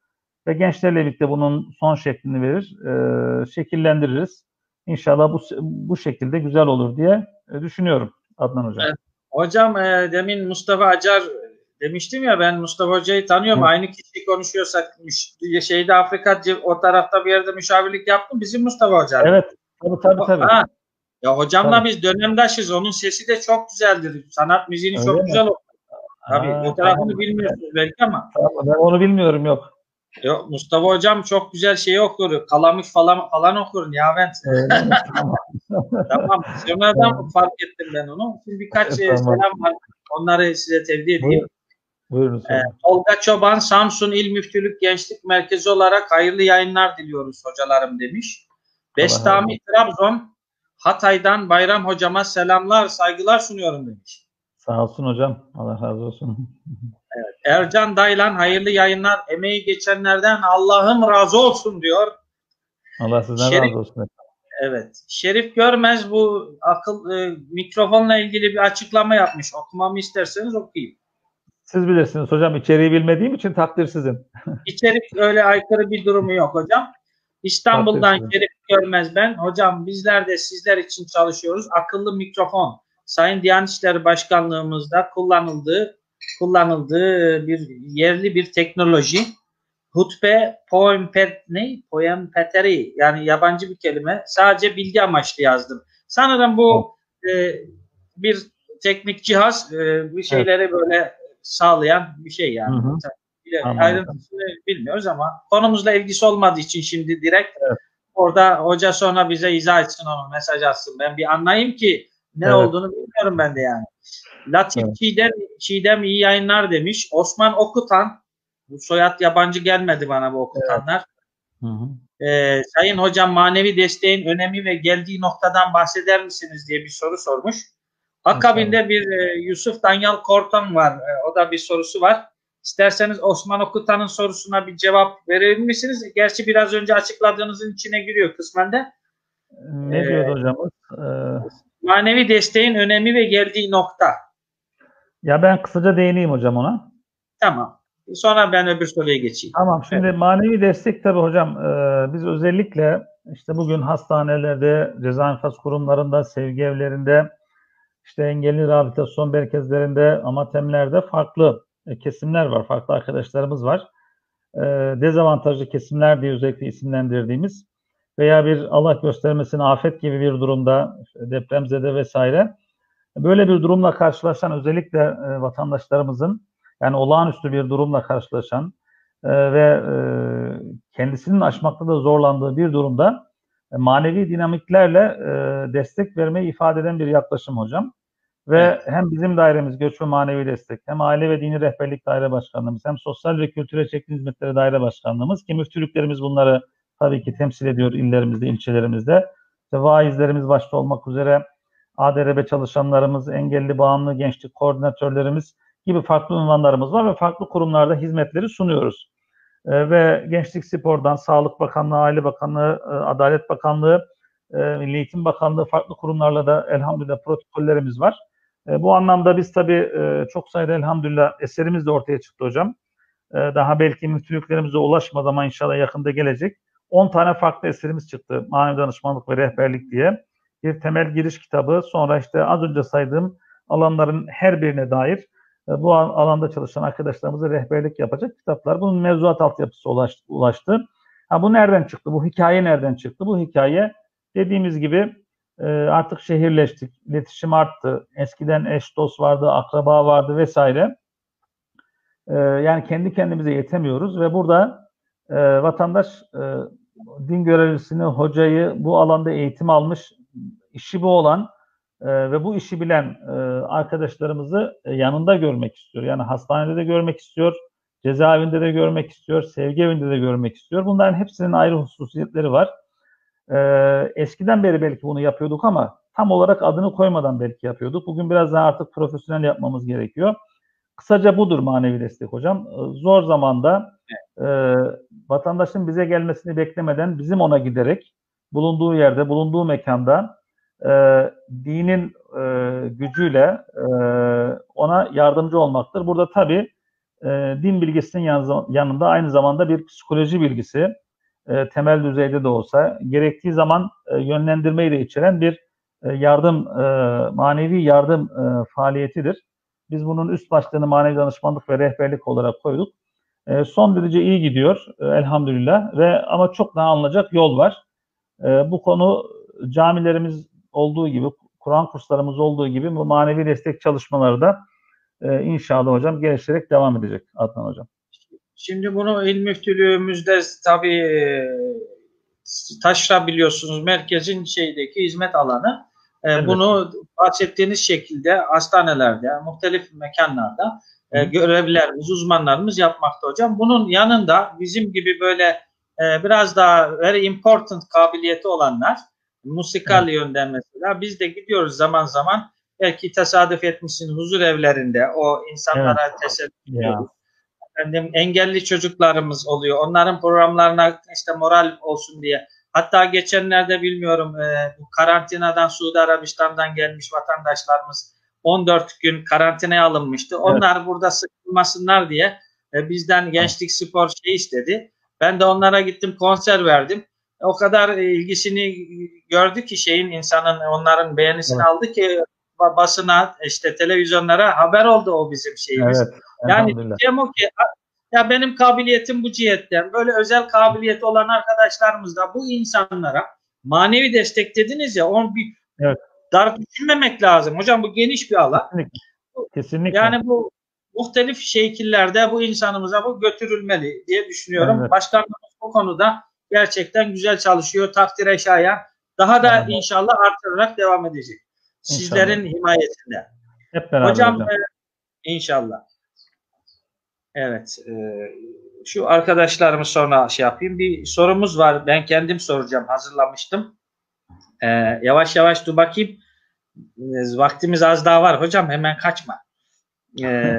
Ve gençlerle birlikte bunun son şeklini verir, e, şekillendiririz. İnşallah bu, bu şekilde güzel olur diye e, düşünüyorum Adnan Hocam. Evet. Hocam e, demin Mustafa Acar demiştim ya ben Mustafa Hoca'yı tanıyorum. Hı. Aynı kişi konuşuyorsak şeyde Afrika o tarafta bir yerde müşavirlik yaptım. Bizim Mustafa Hoca. Evet. Tabii tabii tabii. Ha, ya hocamla Tabii. biz dönemdaşız. Onun sesi de çok güzeldir. Sanat müziğini Öyle çok mi? güzel okur. Tabii ha, o tarafını tamam. bilmiyorsunuz belki ama. Tamam, ben onu bilmiyorum yok. Yok Mustafa hocam çok güzel şey okur. Kalamış falan falan okur. Niyavent. [LAUGHS] tamam. tamam. Sonradan fark ettim ben onu. Şimdi birkaç tamam. selam var. Onları size tevdi edeyim. Buyurun. Buyurun. Ee, Tolga Çoban Samsun İl Müftülük Gençlik Merkezi olarak hayırlı yayınlar diliyoruz hocalarım demiş. Bestami Trabzon Hatay'dan Bayram hocama selamlar, saygılar sunuyorum demiş. Sağ olsun hocam. Allah razı olsun. Evet. Ercan Daylan hayırlı yayınlar. Emeği geçenlerden Allah'ım razı olsun diyor. Allah sizden Şerif, razı olsun. Evet. Şerif Görmez bu akıl e, mikrofonla ilgili bir açıklama yapmış. Okumamı isterseniz okuyayım. Siz bilirsiniz hocam. içeriği bilmediğim için takdir sizin. [LAUGHS] İçerik öyle aykırı bir durumu yok hocam. İstanbul'dan Şerif Görmez ben. Hocam bizler de sizler için çalışıyoruz. Akıllı mikrofon Sayın Diyanet İşleri Başkanlığımızda kullanıldığı kullanıldığı bir yerli bir teknoloji. Hutbe poempet ne? Poempeteri yani yabancı bir kelime. Sadece bilgi amaçlı yazdım. Sanırım bu e, bir teknik cihaz e, bir şeyleri evet. böyle sağlayan bir şey yani. Hı hı. Ayrıntısını bilmiyoruz ama konumuzla ilgisi olmadığı için şimdi direkt evet. orada hoca sonra bize izah etsin onu mesaj atsın. Ben bir anlayayım ki ne evet. olduğunu bilmiyorum ben de yani. Latif evet. Çiğdem, Çiğdem iyi yayınlar demiş. Osman Okutan bu soyad yabancı gelmedi bana bu okutanlar. Evet. Hı hı. Ee, Sayın hocam manevi desteğin önemi ve geldiği noktadan bahseder misiniz diye bir soru sormuş. Akabinde bir e, Yusuf Danyal Kortan var. E, o da bir sorusu var. İsterseniz Osman Okutan'ın sorusuna bir cevap verir misiniz? Gerçi biraz önce açıkladığınızın içine giriyor kısmen de. Ne ee, diyor hocamız? Ee, manevi desteğin önemi ve geldiği nokta. Ya ben kısaca değineyim hocam ona. Tamam. Sonra ben öbür soruya geçeyim. Tamam. Şimdi evet. manevi destek tabii hocam e, biz özellikle işte bugün hastanelerde, ceza infaz kurumlarında, sevgi evlerinde, işte engelli rehabilitasyon merkezlerinde, amatemlerde farklı e, kesimler var. Farklı arkadaşlarımız var. E, dezavantajlı kesimler diye özellikle isimlendirdiğimiz veya bir Allah göstermesin afet gibi bir durumda depremzede vesaire böyle bir durumla karşılaşan özellikle e, vatandaşlarımızın yani olağanüstü bir durumla karşılaşan e, ve e, kendisinin aşmakta da zorlandığı bir durumda e, manevi dinamiklerle e, destek vermeyi ifade eden bir yaklaşım hocam. Ve evet. hem bizim dairemiz Göç ve Manevi Destek, hem Aile ve Dini Rehberlik Daire Başkanlığımız, hem Sosyal ve Kültüre Çekim Hizmetleri Daire Başkanlığımız ki müftülüklerimiz bunları tabii ki temsil ediyor illerimizde, ilçelerimizde. İşte vaizlerimiz başta olmak üzere ADRB çalışanlarımız, engelli bağımlı gençlik koordinatörlerimiz gibi farklı unvanlarımız var ve farklı kurumlarda hizmetleri sunuyoruz. E, ve Gençlik Spor'dan Sağlık Bakanlığı, Aile Bakanlığı, e, Adalet Bakanlığı, e, Milli Eğitim Bakanlığı farklı kurumlarla da elhamdülillah protokollerimiz var. E, bu anlamda biz tabii e, çok sayıda elhamdülillah eserimiz de ortaya çıktı hocam. E, daha belki müftülüklerimize ulaşmadı ama inşallah yakında gelecek. 10 tane farklı eserimiz çıktı. Manevi danışmanlık ve rehberlik diye. Bir temel giriş kitabı, sonra işte az önce saydığım alanların her birine dair e, bu alanda çalışan arkadaşlarımıza rehberlik yapacak kitaplar. Bunun mevzuat altyapısı ulaştı. Ha, bu nereden çıktı? Bu hikaye nereden çıktı? Bu hikaye dediğimiz gibi e, artık şehirleştik. İletişim arttı. Eskiden eş dost vardı, akraba vardı vesaire. E, yani kendi kendimize yetemiyoruz ve burada vatandaş din görevlisini, hocayı bu alanda eğitim almış, işi bu olan e, ve bu işi bilen e, arkadaşlarımızı e, yanında görmek istiyor. Yani hastanede de görmek istiyor, cezaevinde de görmek istiyor, sevgi evinde de görmek istiyor. Bunların hepsinin ayrı hususiyetleri var. E, eskiden beri belki bunu yapıyorduk ama tam olarak adını koymadan belki yapıyorduk. Bugün biraz daha artık profesyonel yapmamız gerekiyor. Kısaca budur manevi destek hocam. E, zor zamanda e, vatandaşın bize gelmesini beklemeden bizim ona giderek bulunduğu yerde, bulunduğu mekanda e, dinin e, gücüyle e, ona yardımcı olmaktır. Burada tabi e, din bilgisinin yanında aynı zamanda bir psikoloji bilgisi e, temel düzeyde de olsa gerektiği zaman e, yönlendirmeyi de içeren bir e, yardım, e, manevi yardım e, faaliyetidir. Biz bunun üst başlığını manevi danışmanlık ve rehberlik olarak koyduk. E, son derece iyi gidiyor e, elhamdülillah ve ama çok daha alınacak yol var. E, bu konu camilerimiz olduğu gibi, Kur'an kurslarımız olduğu gibi bu manevi destek çalışmaları da e, inşallah hocam gelişerek devam edecek Adnan hocam. Şimdi bunu il müftülüğümüzde tabii e, taşra biliyorsunuz merkezin şeydeki hizmet alanı. Evet. Bunu bahsettiğiniz şekilde hastanelerde, muhtelif mekanlarda e, görevlilerimiz, uzmanlarımız yapmakta hocam. Bunun yanında bizim gibi böyle e, biraz daha very important kabiliyeti olanlar musikal evet. yönden mesela biz de gidiyoruz zaman zaman belki tesadüf etmişsin huzur evlerinde o insanlara evet. teselli ediyoruz. Efendim, engelli çocuklarımız oluyor. Onların programlarına işte moral olsun diye Hatta geçenlerde bilmiyorum e, bu karantinadan Suudi Arabistan'dan gelmiş vatandaşlarımız 14 gün karantinaya alınmıştı. Onlar evet. burada sıkılmasınlar diye e, bizden gençlik spor şey istedi. Ben de onlara gittim konser verdim. O kadar e, ilgisini gördü ki şeyin insanın onların beğenisini evet. aldı ki basına işte televizyonlara haber oldu o bizim şeyimiz. Evet, yani diyeceğim o ki ya benim kabiliyetim bu cihetten. Böyle özel kabiliyet olan arkadaşlarımız da bu insanlara manevi destek dediniz ya onu bir evet. Dar düşünmemek lazım. Hocam bu geniş bir alan. Kesinlikle. Kesinlikle. Yani bu muhtelif şekillerde bu insanımıza bu götürülmeli diye düşünüyorum. Evet. Başkanımız bu konuda gerçekten güzel çalışıyor. Takdire şayan. Daha da evet. inşallah artırarak devam edecek. Sizlerin inşallah. himayesinde. Hep beraber hocam. hocam. E, inşallah. Evet. E, şu arkadaşlarımı sonra şey yapayım. Bir sorumuz var. Ben kendim soracağım. Hazırlamıştım. E, yavaş yavaş dur bakayım. E, vaktimiz az daha var. Hocam hemen kaçma. E,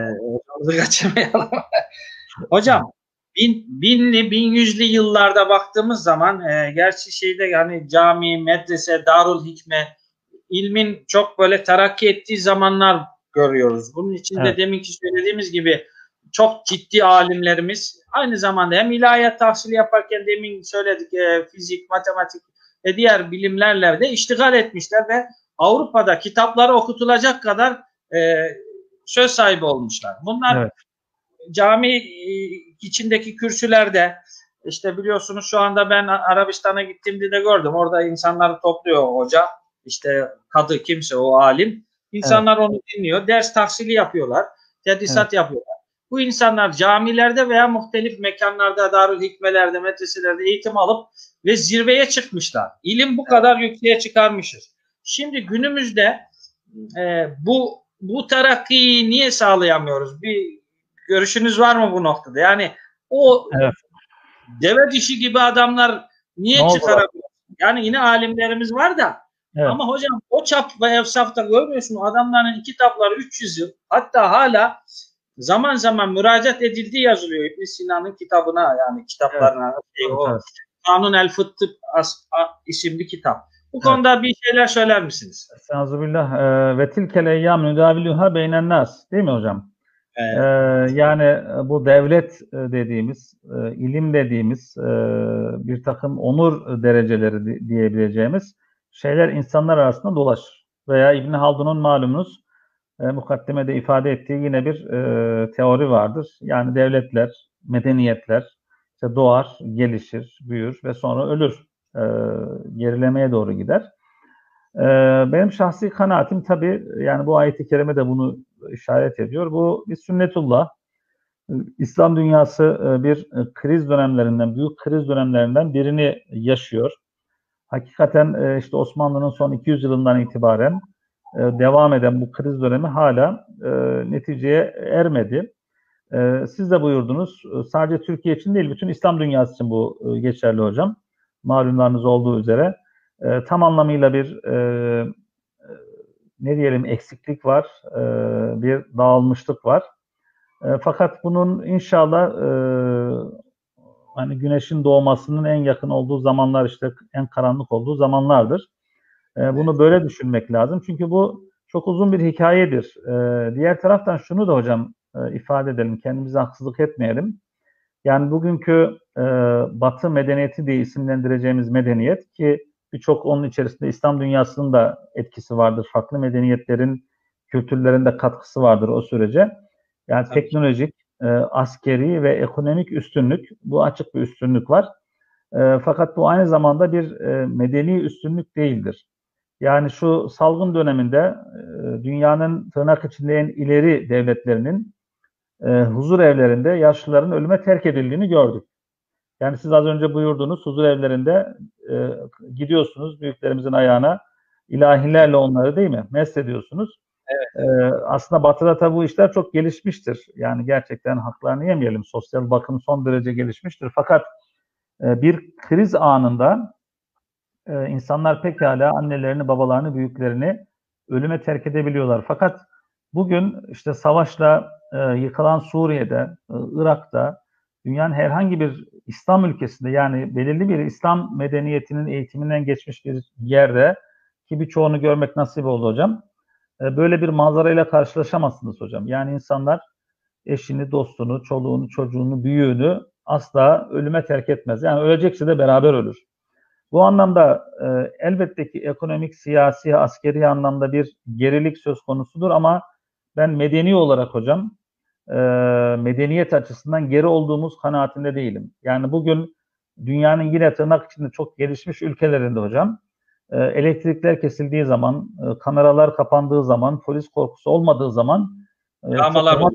kaçırmayalım. [LAUGHS] Hocam bin, binli, bin yüzlü yıllarda baktığımız zaman e, gerçi şeyde yani cami, medrese, darul hikme ilmin çok böyle terakki ettiği zamanlar görüyoruz. Bunun için evet. de deminki söylediğimiz gibi çok ciddi alimlerimiz aynı zamanda hem ilahiyat tahsili yaparken demin söyledik e, fizik, matematik ve diğer bilimlerle de iştigal etmişler ve Avrupa'da kitapları okutulacak kadar e, söz sahibi olmuşlar. Bunlar evet. cami e, içindeki kürsülerde işte biliyorsunuz şu anda ben Arabistan'a gittiğimde de gördüm. Orada insanları topluyor hoca. işte kadı kimse o alim. İnsanlar evet. onu dinliyor. Ders tahsili yapıyorlar. Tedrisat evet. yapıyorlar. Bu insanlar camilerde veya muhtelif mekanlarda, darül hikmelerde, medreselerde eğitim alıp ve zirveye çıkmışlar. İlim bu kadar yükseğe çıkarmışız. Şimdi günümüzde e, bu bu terakkiyi niye sağlayamıyoruz? Bir görüşünüz var mı bu noktada? Yani o evet. deve dişi gibi adamlar niye çıkaramıyor? Yani yine alimlerimiz var da evet. ama hocam o çap ve efsafta görmüyorsun adamların kitapları 300 yıl hatta hala zaman zaman müracaat edildiği yazılıyor İbn Sina'nın kitabına yani kitaplarına. Evet. Şey, o evet. Kanun el Fıttı isimli kitap. Bu evet. konuda bir şeyler söyler misiniz? Estağfirullah. Ee, ve tilkel eyyam nüdaviluha beynen nas. Değil mi hocam? Evet. Ee, yani bu devlet e, dediğimiz, e, ilim dediğimiz e, bir takım onur dereceleri diyebileceğimiz şeyler insanlar arasında dolaşır. Veya İbn Haldun'un malumunuz e, mukaddemede ifade ettiği yine bir e, teori vardır. Yani devletler, medeniyetler işte doğar, gelişir, büyür ve sonra ölür. E, gerilemeye doğru gider. E, benim şahsi kanaatim tabii yani bu ayet-i kerime de bunu işaret ediyor. Bu bir sünnetullah. İslam dünyası e, bir kriz dönemlerinden, büyük kriz dönemlerinden birini yaşıyor. Hakikaten e, işte Osmanlı'nın son 200 yılından itibaren e, devam eden bu kriz dönemi hala e, neticeye ermedi. E, siz de buyurdunuz. E, sadece Türkiye için değil, bütün İslam dünyası için bu e, geçerli hocam. Malumlarınız olduğu üzere. E, tam anlamıyla bir e, e ne diyelim eksiklik var, e, bir dağılmışlık var. E, fakat bunun inşallah e, hani güneşin doğmasının en yakın olduğu zamanlar işte en karanlık olduğu zamanlardır. E, bunu böyle düşünmek lazım. Çünkü bu çok uzun bir hikayedir. E, diğer taraftan şunu da hocam e, ifade edelim. Kendimize haksızlık etmeyelim. Yani bugünkü e, Batı medeniyeti diye isimlendireceğimiz medeniyet ki birçok onun içerisinde İslam dünyasının da etkisi vardır. Farklı medeniyetlerin kültürlerinde katkısı vardır o sürece. Yani Tabii. teknolojik, e, askeri ve ekonomik üstünlük, bu açık bir üstünlük var. E, fakat bu aynı zamanda bir e, medeni üstünlük değildir. Yani şu salgın döneminde e, dünyanın tırnak içinde en ileri devletlerinin e, huzur evlerinde yaşlıların ölüme terk edildiğini gördük. Yani siz az önce buyurdunuz huzur evlerinde e, gidiyorsunuz büyüklerimizin ayağına ilahilerle onları değil mi mest ediyorsunuz. Evet. E, aslında batıda tabi bu işler çok gelişmiştir. Yani gerçekten haklarını yemeyelim. Sosyal bakım son derece gelişmiştir. Fakat e, bir kriz anında e, insanlar pekala annelerini, babalarını, büyüklerini ölüme terk edebiliyorlar. Fakat bugün işte savaşla e, yıkılan Suriye'de, e, Irak'ta dünyanın herhangi bir İslam ülkesinde yani belirli bir İslam medeniyetinin eğitiminden geçmiş bir yerde ki birçoğunu görmek nasip oldu hocam. E, böyle bir manzarayla karşılaşamazsınız hocam. Yani insanlar eşini, dostunu, çoluğunu, çocuğunu, büyüğünü asla ölüme terk etmez. Yani ölecekse de beraber ölür. Bu anlamda e, elbette ki ekonomik, siyasi, askeri anlamda bir gerilik söz konusudur ama ben medeni olarak hocam e, medeniyet açısından geri olduğumuz kanaatinde değilim. Yani bugün dünyanın yine tırnak içinde çok gelişmiş ülkelerinde hocam e, elektrikler kesildiği zaman, e, kameralar kapandığı zaman, polis korkusu olmadığı zaman e, Yağmalar çok,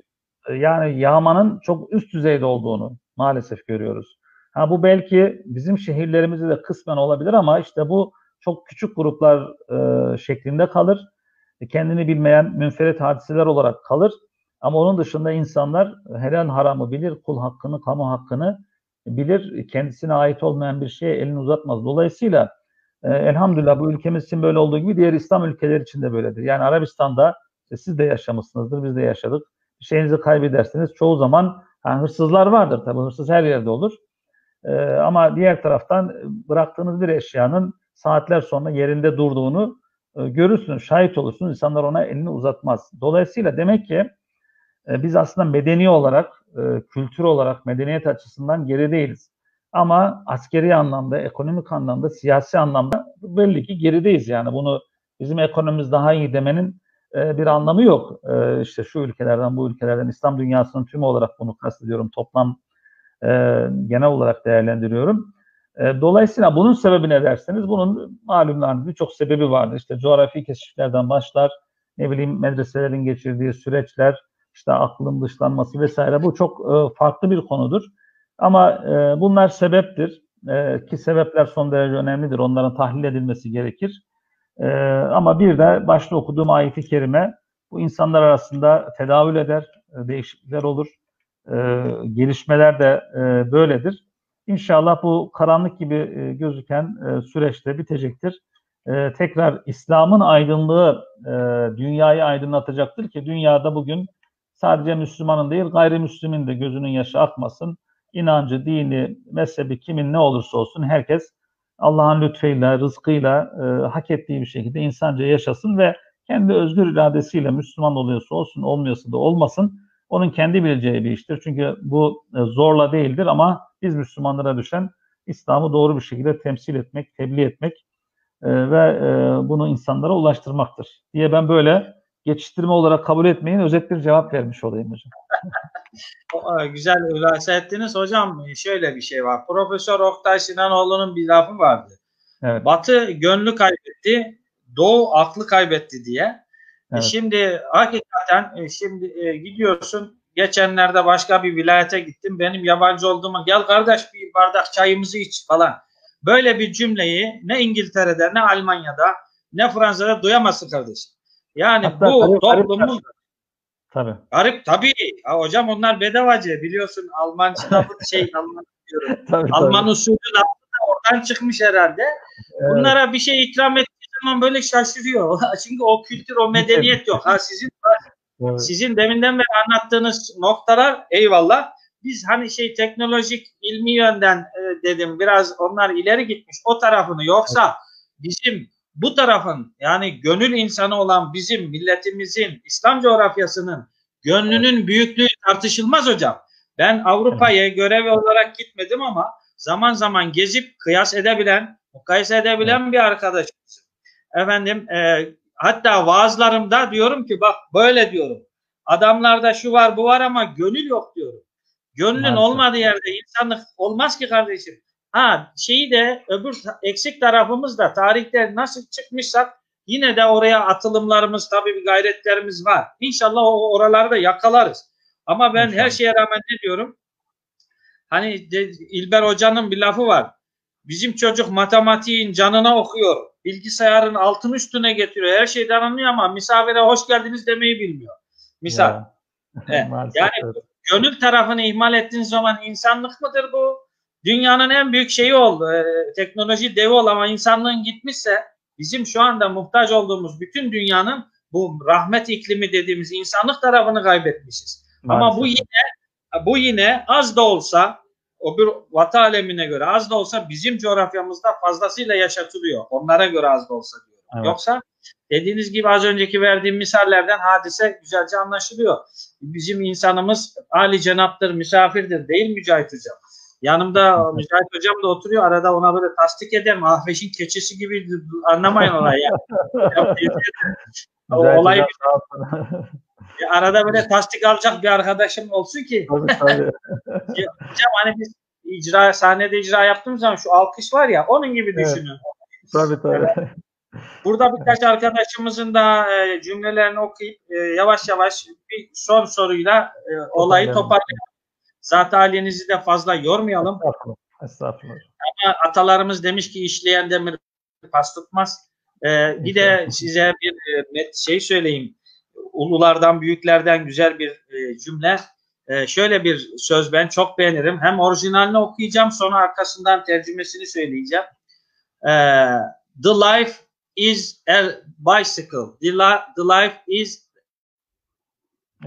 yani yağmanın çok üst düzeyde olduğunu maalesef görüyoruz. Ha bu belki bizim şehirlerimizde de kısmen olabilir ama işte bu çok küçük gruplar e, şeklinde kalır. Kendini bilmeyen münferit hadiseler olarak kalır. Ama onun dışında insanlar helal haramı bilir, kul hakkını, kamu hakkını bilir. Kendisine ait olmayan bir şeye elini uzatmaz. Dolayısıyla e, elhamdülillah bu ülkemiz için böyle olduğu gibi diğer İslam ülkeleri için de böyledir. Yani Arabistan'da işte siz de yaşamışsınızdır, biz de yaşadık. Bir şeyinizi kaybederseniz çoğu zaman yani hırsızlar vardır tabii hırsız her yerde olur. E, ama diğer taraftan bıraktığınız bir eşyanın saatler sonra yerinde durduğunu e, görürsünüz, şahit olursunuz. İnsanlar ona elini uzatmaz. Dolayısıyla demek ki e, biz aslında medeni olarak, e, kültür olarak, medeniyet açısından geri değiliz. Ama askeri anlamda, ekonomik anlamda, siyasi anlamda belli ki gerideyiz. Yani bunu bizim ekonomimiz daha iyi demenin e, bir anlamı yok. E, işte şu ülkelerden, bu ülkelerden, İslam dünyasının tümü olarak bunu kastediyorum. Toplam e, genel olarak değerlendiriyorum. E, dolayısıyla bunun sebebi ne derseniz, bunun malumlarınız birçok sebebi vardır. İşte coğrafi keşiflerden başlar, ne bileyim medreselerin geçirdiği süreçler, işte aklın dışlanması vesaire bu çok e, farklı bir konudur. Ama e, bunlar sebeptir ki sebepler son derece önemlidir. Onların tahlil edilmesi gerekir. Ama bir de başta okuduğum ayet-i kerime bu insanlar arasında tedavül eder, değişiklikler olur. E, gelişmeler de e, böyledir. İnşallah bu karanlık gibi e, gözüken e, süreçte bitecektir. E, tekrar İslam'ın aydınlığı dünyayı aydınlatacaktır ki dünyada bugün sadece Müslümanın değil gayrimüslimin de gözünün yaşı akmasın. İnancı, dini, mezhebi kimin ne olursa olsun herkes Allah'ın lütfeyle, rızkıyla hak ettiği bir şekilde insanca yaşasın ve kendi özgür iradesiyle Müslüman oluyorsa olsun, olmuyorsa da olmasın. Onun kendi bileceği bir iştir. Çünkü bu e, zorla değildir ama biz Müslümanlara düşen İslam'ı doğru bir şekilde temsil etmek, tebliğ etmek e, ve e, bunu insanlara ulaştırmaktır diye ben böyle geçiştirme olarak kabul etmeyin. Özet bir cevap vermiş olayım hocam. [LAUGHS] Güzel ülase ettiniz. Hocam şöyle bir şey var. Profesör Oktay Sinanoğlu'nun bir lafı vardı. Evet. Batı gönlü kaybetti, Doğu aklı kaybetti diye. E, evet. Şimdi hakikaten e, şimdi e, gidiyorsun geçenlerde başka bir vilayete gittim. Benim yabancı olduğuma gel kardeş bir bardak çayımızı iç falan. Böyle bir cümleyi ne İngiltere'de ne Almanya'da ne Fransa'da duyamazsın kardeşim. Yani Hatta bu toplumun Tabii. Garip tabii. Ha, hocam onlar bedavacı biliyorsun Almancı şey [LAUGHS] Alman diyorum. tabii, Alman tabii. usulü lafı da oradan çıkmış herhalde. Evet. Bunlara bir şey ikram ettiği zaman böyle şaşırıyor. [LAUGHS] Çünkü o kültür, o medeniyet yok. Ha sizin evet. sizin deminden beri anlattığınız noktalar eyvallah. Biz hani şey teknolojik ilmi yönden e, dedim biraz onlar ileri gitmiş o tarafını yoksa bizim bu tarafın yani gönül insanı olan bizim milletimizin İslam coğrafyasının gönlünün büyüklüğü tartışılmaz hocam. Ben Avrupa'ya görev olarak gitmedim ama zaman zaman gezip kıyas edebilen, mukayese edebilen bir arkadaşımız. Efendim e, hatta vaazlarımda diyorum ki bak böyle diyorum. Adamlarda şu var bu var ama gönül yok diyorum. Gönlün Maalesef. olmadığı yerde insanlık olmaz ki kardeşim. Ha şeyi de öbür eksik tarafımız da tarihte nasıl çıkmışsak yine de oraya atılımlarımız tabii bir gayretlerimiz var. İnşallah o oraları da yakalarız. Ama ben İnşallah. her şeye rağmen ne diyorum? Hani de, İlber Hoca'nın bir lafı var. Bizim çocuk matematiğin canına okuyor. Bilgisayarın altın üstüne getiriyor. Her şeyden anlıyor ama misafire hoş geldiniz demeyi bilmiyor. Misal. Ya. [LAUGHS] Evet. yani gönül tarafını ihmal ettiğin zaman insanlık mıdır bu? Dünyanın en büyük şeyi oldu. E, teknoloji devi ol ama insanlığın gitmişse bizim şu anda muhtaç olduğumuz bütün dünyanın bu rahmet iklimi dediğimiz insanlık tarafını kaybetmişiz. Maalesef. Ama bu yine bu yine az da olsa o bir vata alemine göre az da olsa bizim coğrafyamızda fazlasıyla yaşatılıyor. Onlara göre az da olsa diyor. Evet. Yoksa dediğiniz gibi az önceki verdiğim misallerden hadise güzelce anlaşılıyor. Bizim insanımız Ali cenaptır, misafirdir değil Mücahit Hocam? Yanımda [LAUGHS] Mücahit Hocam da oturuyor. Arada ona böyle tasdik ederim. Ahveş'in keçisi gibi anlamayın olayı. Ya. [LAUGHS] o olay [LAUGHS] arada böyle tasdik alacak bir arkadaşım olsun ki. Tabii, tabii. [LAUGHS] hocam hani biz icra sahnede icra yaptığımız zaman şu alkış var ya onun gibi düşünün. Evet. Tabii tabii. Burada birkaç arkadaşımızın da e, cümlelerini okuyup e, yavaş yavaş bir son soruyla e, olayı toparlayalım. Zaten halinizi de fazla yormayalım. Estağfurullah. Estağfurullah. Ama atalarımız demiş ki işleyen demir pas tutmaz. Ee, bir de size bir e, şey söyleyeyim. Ululardan, büyüklerden güzel bir e, cümle. E, şöyle bir söz ben çok beğenirim. Hem orijinalini okuyacağım sonra arkasından tercümesini söyleyeceğim. E, the life is a bicycle. The, li the life is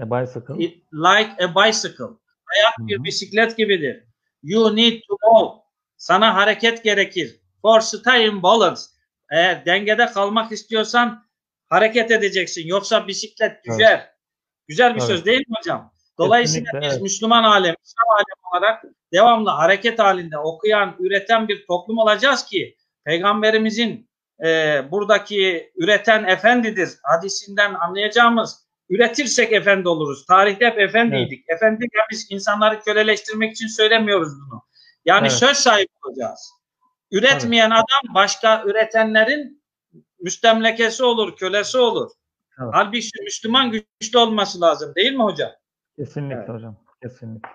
a bicycle. It, like a bicycle. Hayat bir bisiklet gibidir. You need to move. Sana hareket gerekir. For stay in balance. Eğer dengede kalmak istiyorsan hareket edeceksin. Yoksa bisiklet düşer. Evet. Güzel bir evet. söz değil mi hocam? Dolayısıyla Kesinlikle, biz evet. Müslüman alem, İslam alem olarak devamlı hareket halinde okuyan, üreten bir toplum olacağız ki Peygamberimizin e, buradaki üreten efendidir hadisinden anlayacağımız Üretirsek efendi oluruz. Tarihte hep efendiydik. Evet. Efendi ya biz insanları köleleştirmek için söylemiyoruz bunu. Yani evet. söz sahibi olacağız. Üretmeyen evet. adam başka üretenlerin müstemlekesi olur, kölesi olur. Evet. Halbuki Müslüman güçlü olması lazım değil mi hocam? Kesinlikle evet. hocam. Kesinlikle.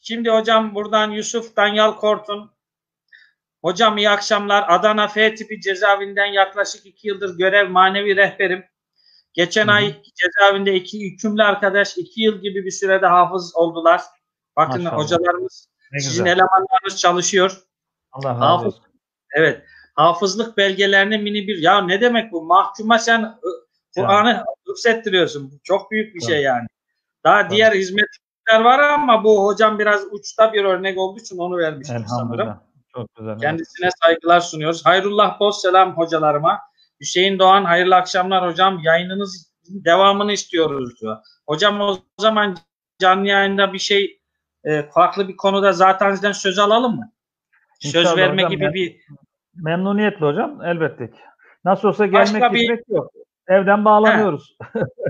Şimdi hocam buradan Yusuf Danyal Kortun Hocam iyi akşamlar. Adana F tipi cezaevinden yaklaşık iki yıldır görev manevi rehberim. Geçen Hı-hı. ay cezaevinde iki hükümlü arkadaş iki yıl gibi bir sürede hafız oldular. Bakın Maşallah. hocalarımız, ne sizin güzel. elemanlarınız çalışıyor. Allah razı Hafız, olsun. Evet. Hafızlık belgelerini mini bir. Ya ne demek bu? Mahkuma sen Kur'an'ı hıfzettiriyorsun. Çok büyük bir şey yani. Daha diğer hizmetler var ama bu hocam biraz uçta bir örnek olduğu için onu vermiştim sanırım. Çok güzel. Kendisine saygılar sunuyoruz. Hayrullah Boz selam hocalarıma. Hüseyin Doğan hayırlı akşamlar hocam. Yayınınız devamını istiyoruz diyor. Hocam o zaman canlı yayında bir şey e, farklı bir konuda zaten sizden söz alalım mı? İnşallah söz verme hocam, gibi bir memnuniyetle hocam elbette ki. Nasıl olsa gelmek Başka bir... yok. Evden bağlanıyoruz.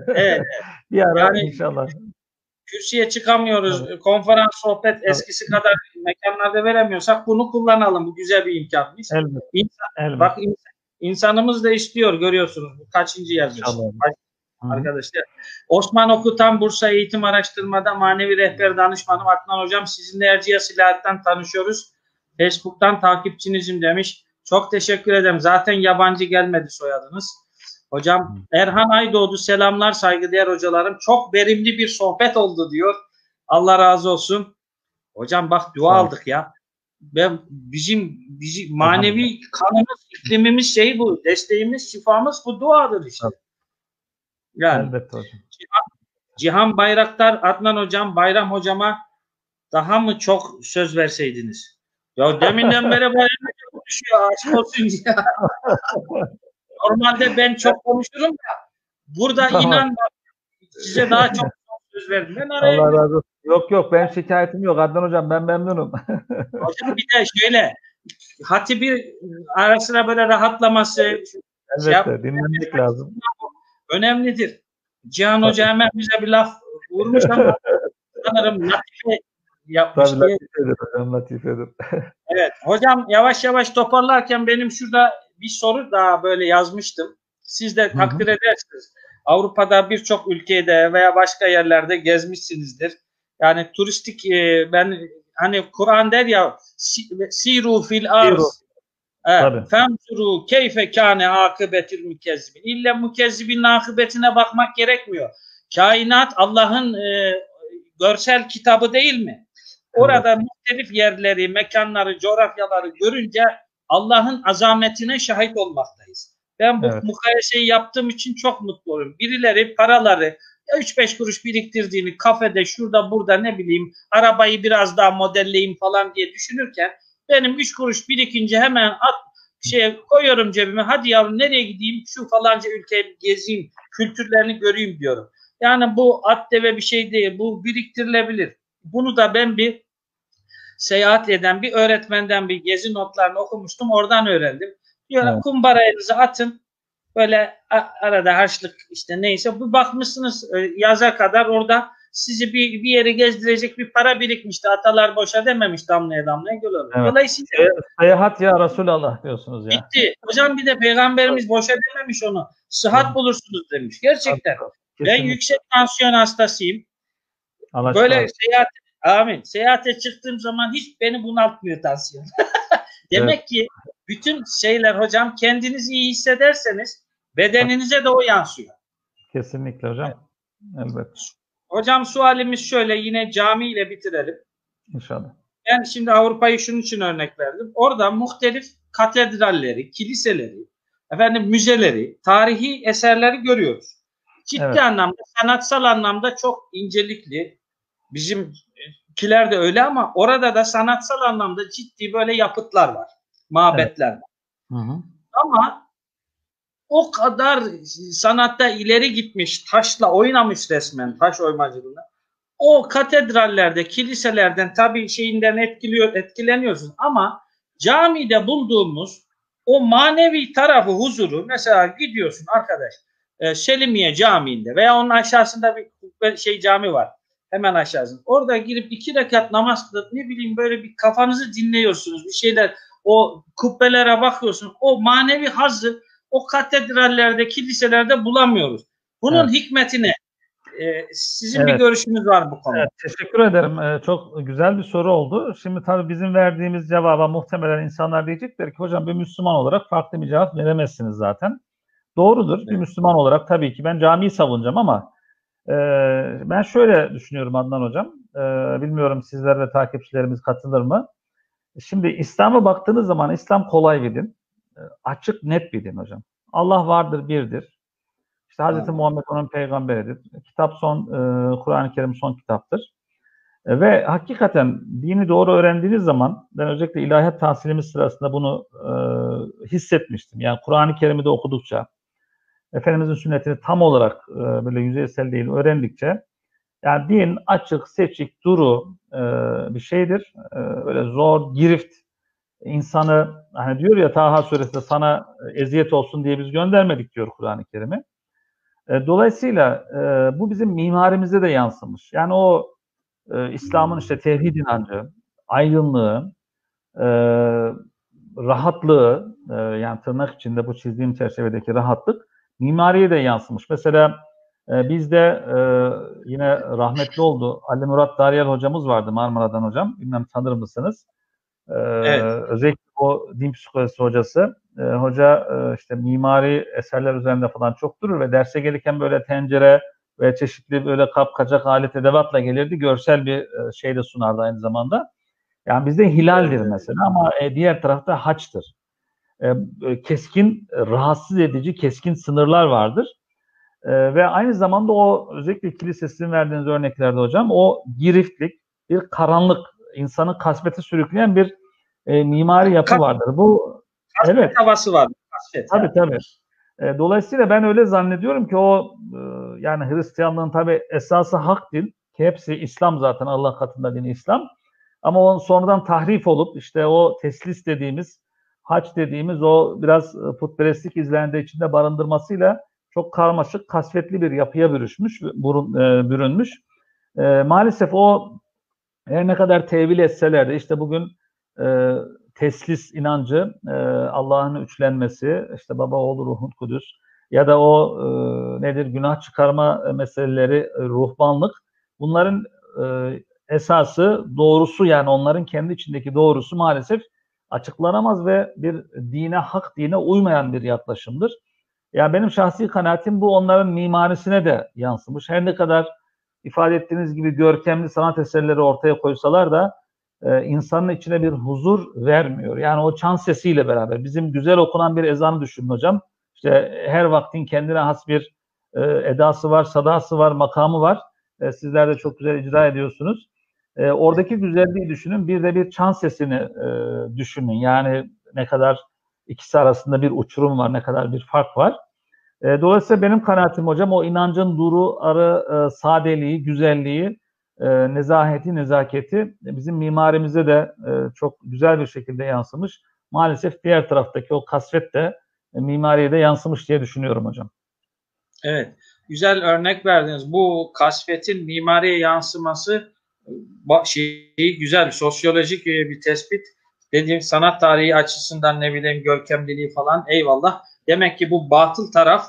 evet. [LAUGHS] bir ara yani, inşallah. Kürsüye çıkamıyoruz. Evet. Konferans, sohbet eskisi evet. kadar mekanlarda veremiyorsak bunu kullanalım. Bu güzel bir imkanmış. Elbette. İnsan, Elbette. Bak insan, İnsanımız da istiyor görüyorsunuz. Bu kaçıncı yazmış arkadaşlar. Osman Okutan Bursa Eğitim Araştırmada manevi rehber danışmanım Adnan Hocam. Sizinle Erciyes İlahiyat'tan tanışıyoruz. Facebook'tan takipçinizim demiş. Çok teşekkür ederim. Zaten yabancı gelmedi soyadınız. Hocam Erhan Aydoğdu selamlar saygıdeğer hocalarım. Çok verimli bir sohbet oldu diyor. Allah razı olsun. Hocam bak dua evet. aldık ya ve bizim bizim manevi kanımız, iklimimiz şey bu. Desteğimiz, şifamız bu duadır işte. Yani Elbette hocam. Cihan, Cihan Bayraktar, Adnan Hocam, Bayram Hocama daha mı çok söz verseydiniz? Ya [LAUGHS] deminden beri Bayram konuşuyor. Aşk olsun ya. Normalde ben çok konuşurum da burada tamam. inan size daha çok söz verdim. Ben araya Allah razı olsun. Yok yok ben şikayetim yok Adnan hocam ben memnunum. hocam bir de şöyle hatibi ara sıra böyle rahatlaması evet şey yap, dinlemek lazım. Önemlidir. Cihan. Hoca hemen bize bir laf vurmuş ama [LAUGHS] sanırım latife yapmış Tabii, diye. Latifedir hocam latifedir. [LAUGHS] evet hocam yavaş yavaş toparlarken benim şurada bir soru daha böyle yazmıştım. Siz de takdir Hı-hı. edersiniz. Avrupa'da birçok ülkede veya başka yerlerde gezmişsinizdir. Yani turistik e, ben hani Kur'an der ya siru fil arz femzuru keyfe kâne akıbetil mükezzibin. İlle mükezzibin akıbetine bakmak gerekmiyor. Kainat Allah'ın e, görsel kitabı değil mi? Orada evet. muhtelif yerleri, mekanları, coğrafyaları görünce Allah'ın azametine şahit olmaktayız. Ben bu evet. mukayeseyi yaptığım için çok mutlu oluyorum. Birileri paraları, 3-5 kuruş biriktirdiğini kafede şurada burada ne bileyim arabayı biraz daha modelleyeyim falan diye düşünürken benim 3 kuruş birikince hemen at şey koyuyorum cebime hadi yavrum nereye gideyim şu falanca ülkeyi gezeyim kültürlerini göreyim diyorum. Yani bu at deve bir şey değil bu biriktirilebilir. Bunu da ben bir seyahat eden bir öğretmenden bir gezi notlarını okumuştum oradan öğrendim. Diyor evet. kumbarayınızı atın böyle arada harçlık işte neyse bu bakmışsınız e, yaza kadar orada sizi bir, bir yere gezdirecek bir para birikmişti. Atalar boşa dememiş damlaya damlaya göl olur. Evet. Dolayısıyla e, seyahat ya Resulallah diyorsunuz ya. Bitti. Hocam bir de peygamberimiz boşa dememiş onu. Sıhhat bulursunuz demiş. Gerçekten. Ben yüksek tansiyon hastasıyım. Allah Böyle seyahat amin. Seyahate çıktığım zaman hiç beni bunaltmıyor tansiyon. [LAUGHS] Demek evet. ki bütün şeyler hocam kendinizi iyi hissederseniz bedeninize de o yansıyor. Kesinlikle hocam. Evet. Hocam sualimiz şöyle yine cami ile bitirelim. İnşallah. Ben şimdi Avrupa'yı şunun için örnek verdim. Orada muhtelif katedralleri, kiliseleri, efendim müzeleri, tarihi eserleri görüyoruz. Ciddi evet. anlamda, sanatsal anlamda çok incelikli. Bizimkiler de öyle ama orada da sanatsal anlamda ciddi böyle yapıtlar var. Mabetler evet. var. Hı hı. Ama o kadar sanatta ileri gitmiş, taşla oynamış resmen, taş oymacılığında. O katedrallerde, kiliselerden tabii şeyinden etkiliyor, etkileniyorsun ama camide bulduğumuz o manevi tarafı, huzuru mesela gidiyorsun arkadaş e, Selimiye Camii'nde veya onun aşağısında bir şey cami var. Hemen aşağısında. Orada girip iki rekat namaz kılıp ne bileyim böyle bir kafanızı dinliyorsunuz. Bir şeyler o kubbelere bakıyorsun. O manevi hazzı o katedrallerde, kiliselerde bulamıyoruz. Bunun evet. hikmetine e, sizin evet. bir görüşünüz var bu konuda. Evet, teşekkür ederim. Ee, çok güzel bir soru oldu. Şimdi tabii bizim verdiğimiz cevaba muhtemelen insanlar diyecekler ki hocam bir Müslüman olarak farklı bir cevap veremezsiniz zaten. Doğrudur. Evet. Bir Müslüman olarak tabii ki ben camiyi savunacağım ama e, ben şöyle düşünüyorum Adnan hocam. E, bilmiyorum sizler ve takipçilerimiz katılır mı? Şimdi İslam'a baktığınız zaman İslam kolay bir din. E, açık, net bir din hocam. Allah vardır, birdir. İşte Hz. Muhammed onun peygamberidir. Kitap son, e, Kur'an-ı Kerim son kitaptır. E, ve hakikaten dini doğru öğrendiğiniz zaman, ben özellikle ilahiyat tahsilimiz sırasında bunu e, hissetmiştim. Yani Kur'an-ı Kerim'i de okudukça, Efendimizin sünnetini tam olarak e, böyle yüzeysel değil öğrendikçe, yani din açık, seçik, duru e, bir şeydir. E, öyle zor, girift insanı hani diyor ya Taha suresinde sana eziyet olsun diye biz göndermedik diyor Kur'an-ı Kerim'i. E, dolayısıyla e, bu bizim mimarimize de yansımış. Yani o e, İslam'ın işte tevhid inancı, aydınlığı, e, rahatlığı, e, yani tırnak içinde bu çizdiğim çerçevedeki rahatlık mimariye de yansımış. Mesela e, bizde e, yine rahmetli oldu Ali Murat Daryal hocamız vardı Marmara'dan hocam. Bilmem tanır mısınız? E, evet. Özellikle o din psikolojisi hocası. E, hoca e, işte mimari eserler üzerinde falan çok durur ve derse gelirken böyle tencere ve çeşitli böyle kap kacak alet edevatla gelirdi. Görsel bir e, şey de sunardı aynı zamanda. Yani bizde hilaldir mesela ama e, diğer tarafta haçtır. E, e keskin, rahatsız edici, keskin sınırlar vardır. E, ve aynı zamanda o özellikle kilisesinin verdiğiniz örneklerde hocam o giriftlik, bir karanlık, insanı kasvete sürükleyen bir e, mimari yapı vardır. Bu kasvet evet. havası var. Kasvet tabii yani. tabii. E, dolayısıyla ben öyle zannediyorum ki o e, yani Hristiyanlığın tabii esası hak din ki hepsi İslam zaten Allah katında dini İslam. Ama onun sonradan tahrif olup işte o teslis dediğimiz haç dediğimiz o biraz e, putperestlik izlendiği içinde barındırmasıyla çok karmaşık, kasvetli bir yapıya bürüşmüş, burun, e, bürünmüş. E, maalesef o her ne kadar tevil etseler de işte bugün e, teslis inancı, e, Allah'ın üçlenmesi, işte baba, oğlu, ruhun kudüs ya da o e, nedir günah çıkarma meseleleri, e, ruhbanlık bunların e, esası doğrusu yani onların kendi içindeki doğrusu maalesef açıklanamaz ve bir dine, hak dine uymayan bir yaklaşımdır. Yani benim şahsi kanaatim bu onların mimarisine de yansımış. Her ne kadar ifade ettiğiniz gibi görkemli sanat eserleri ortaya koysalar da e, insanın içine bir huzur vermiyor. Yani o çan sesiyle beraber bizim güzel okunan bir ezanı düşünün hocam. İşte her vaktin kendine has bir e, edası var, sadası var, makamı var. E, sizler de çok güzel icra ediyorsunuz. E, oradaki güzelliği düşünün. Bir de bir çan sesini e, düşünün. Yani ne kadar ikisi arasında bir uçurum var, ne kadar bir fark var. E, dolayısıyla benim kanaatim hocam o inancın duru, arı, e, sadeliği, güzelliği, e, nezaheti, nezaketi bizim mimarimize de e, çok güzel bir şekilde yansımış. Maalesef diğer taraftaki o kasvet de e, mimariye de yansımış diye düşünüyorum hocam. Evet, güzel örnek verdiniz. Bu kasvetin mimariye yansıması şeyi güzel, sosyolojik bir tespit. Dediğim sanat tarihi açısından ne bileyim görkemliliği falan eyvallah. Demek ki bu batıl taraf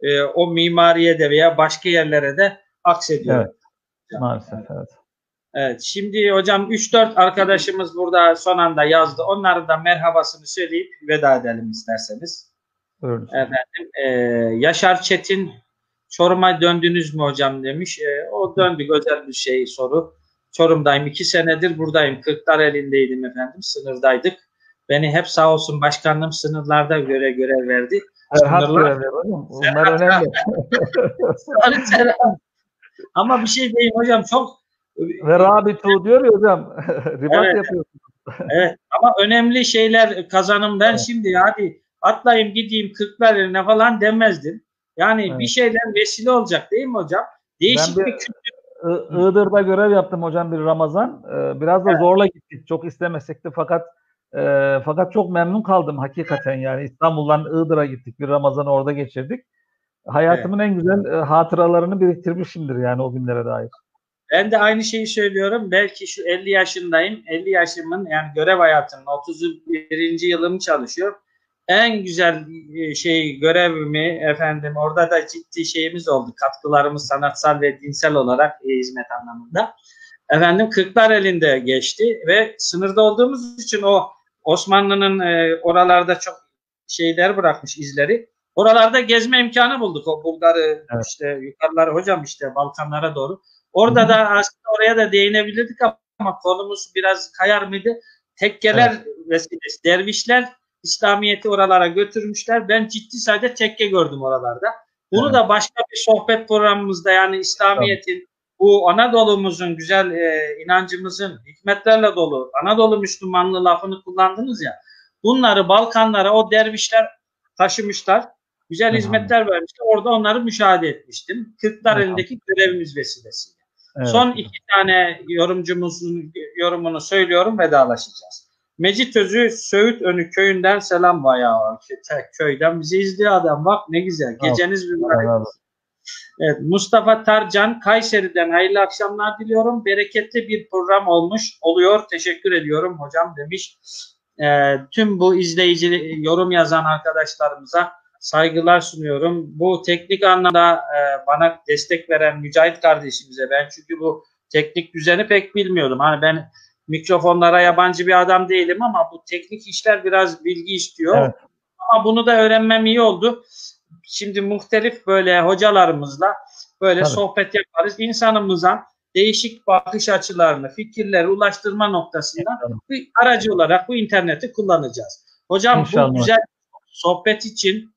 e, o mimariye de veya başka yerlere de aksediyor. Evet. Maalesef evet. Evet, şimdi hocam 3-4 arkadaşımız burada son anda yazdı. Onların da merhabasını söyleyip veda edelim isterseniz. Buyurun. Efendim, e, Yaşar Çetin Çorum'a döndünüz mü hocam demiş. E, o döndük özel bir şey soru. Çorum'dayım. iki senedir buradayım. Kırklar elindeydim efendim. Sınırdaydık. Beni hep sağ olsun başkanlığım sınırlarda göre görev verdi. Serhat hocam. Bunlar önemli. Ama bir şey diyeyim hocam çok ve Rabitu diyor ya hocam. [LAUGHS] ribat evet. yapıyorsunuz. evet ama önemli şeyler kazanım. Ben evet. şimdi hadi atlayayım gideyim kırklar eline falan demezdim. Yani evet. bir şeyler vesile olacak değil mi hocam? Değişik ben bir, bir kültür. Iğdır'da görev yaptım hocam bir Ramazan. Biraz da evet. zorla gittik. Çok istemesek de fakat e, fakat çok memnun kaldım hakikaten yani İstanbul'dan Iğdır'a gittik bir Ramazan'ı orada geçirdik. Hayatımın evet. en güzel e, hatıralarını biriktirmişimdir yani o günlere dair. Ben de aynı şeyi söylüyorum. Belki şu 50 yaşındayım. 50 yaşımın yani görev hayatımın 31. yılımı çalışıyor. En güzel e, şey görevimi efendim orada da ciddi şeyimiz oldu. Katkılarımız sanatsal ve dinsel olarak e, hizmet anlamında. Efendim Kırklar elinde geçti ve sınırda olduğumuz için o Osmanlı'nın e, oralarda çok şeyler bırakmış izleri. Oralarda gezme imkanı bulduk. O Bulgar'ı evet. işte yukarılara hocam işte Balkanlara doğru. Orada Hı-hı. da aslında oraya da değinebilirdik ama konumuz biraz kayar mıydı? Tekkeler evet. vesilesi, dervişler İslamiyet'i oralara götürmüşler. Ben ciddi sayıda tekke gördüm oralarda. Bunu evet. da başka bir sohbet programımızda yani İslamiyet'in evet. bu Anadolu'muzun güzel e, inancımızın hikmetlerle dolu Anadolu Müslümanlığı lafını kullandınız ya. Bunları Balkanlara o dervişler taşımışlar. Güzel Hı-hı. hizmetler vermişler. Orada onları müşahede etmiştim. Kırklar elindeki görevimiz vesilesiyle. Evet. Son iki tane yorumcumuzun yorumunu söylüyorum vedalaşacağız. Mecit Özü Söğüt Önü köyünden selam bayağı köyden bizi izliyor adam bak ne güzel geceniz mübarek. Evet, Mustafa Tarcan Kayseri'den hayırlı akşamlar diliyorum. Bereketli bir program olmuş oluyor. Teşekkür ediyorum hocam demiş. E, tüm bu izleyici yorum yazan arkadaşlarımıza saygılar sunuyorum. Bu teknik anlamda e, bana destek veren Mücahit kardeşimize ben çünkü bu teknik düzeni pek bilmiyordum. Hani ben mikrofonlara yabancı bir adam değilim ama bu teknik işler biraz bilgi istiyor. Evet. Ama bunu da öğrenmem iyi oldu. Şimdi muhtelif böyle hocalarımızla böyle Tabii. sohbet yaparız. İnsanımıza değişik bakış açılarını, fikirleri ulaştırma noktasında bir aracı olarak bu interneti kullanacağız. Hocam İnşallah. bu güzel sohbet için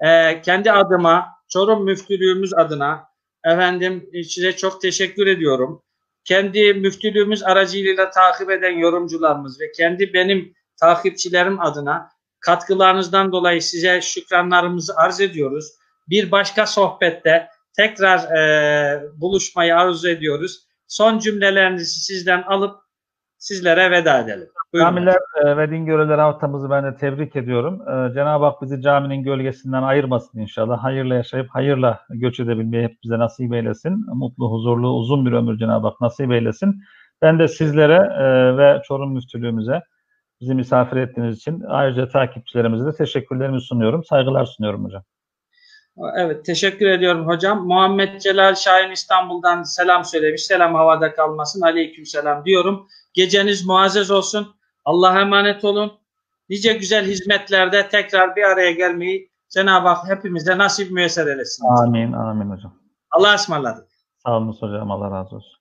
e, kendi adıma, Çorum Müftülüğümüz adına efendim size çok teşekkür ediyorum. Kendi müftülüğümüz aracılığıyla takip eden yorumcularımız ve kendi benim takipçilerim adına katkılarınızdan dolayı size şükranlarımızı arz ediyoruz. Bir başka sohbette tekrar e, buluşmayı arzu ediyoruz. Son cümlelerinizi sizden alıp sizlere veda edelim. Camiler e, ve din görevleri haftamızı ben de tebrik ediyorum. E, Cenab-ı Hak bizi caminin gölgesinden ayırmasın inşallah. Hayırla yaşayıp hayırla göç edebilmeyi hep bize nasip eylesin. Mutlu, huzurlu, uzun bir ömür Cenab-ı Hak nasip eylesin. Ben de sizlere e, ve Çorum Müftülüğümüze bizi misafir ettiğiniz için ayrıca takipçilerimize de teşekkürlerimi sunuyorum. Saygılar sunuyorum hocam. Evet teşekkür ediyorum hocam. Muhammed Celal Şahin İstanbul'dan selam söylemiş. Selam havada kalmasın. Aleyküm selam diyorum. Geceniz muazzez olsun. Allah'a emanet olun. Nice güzel hizmetlerde tekrar bir araya gelmeyi Cenab-ı Hak hepimize nasip müyesser eylesin. Amin, amin hocam. Allah'a ısmarladık. Sağ olun hocam. Allah razı olsun.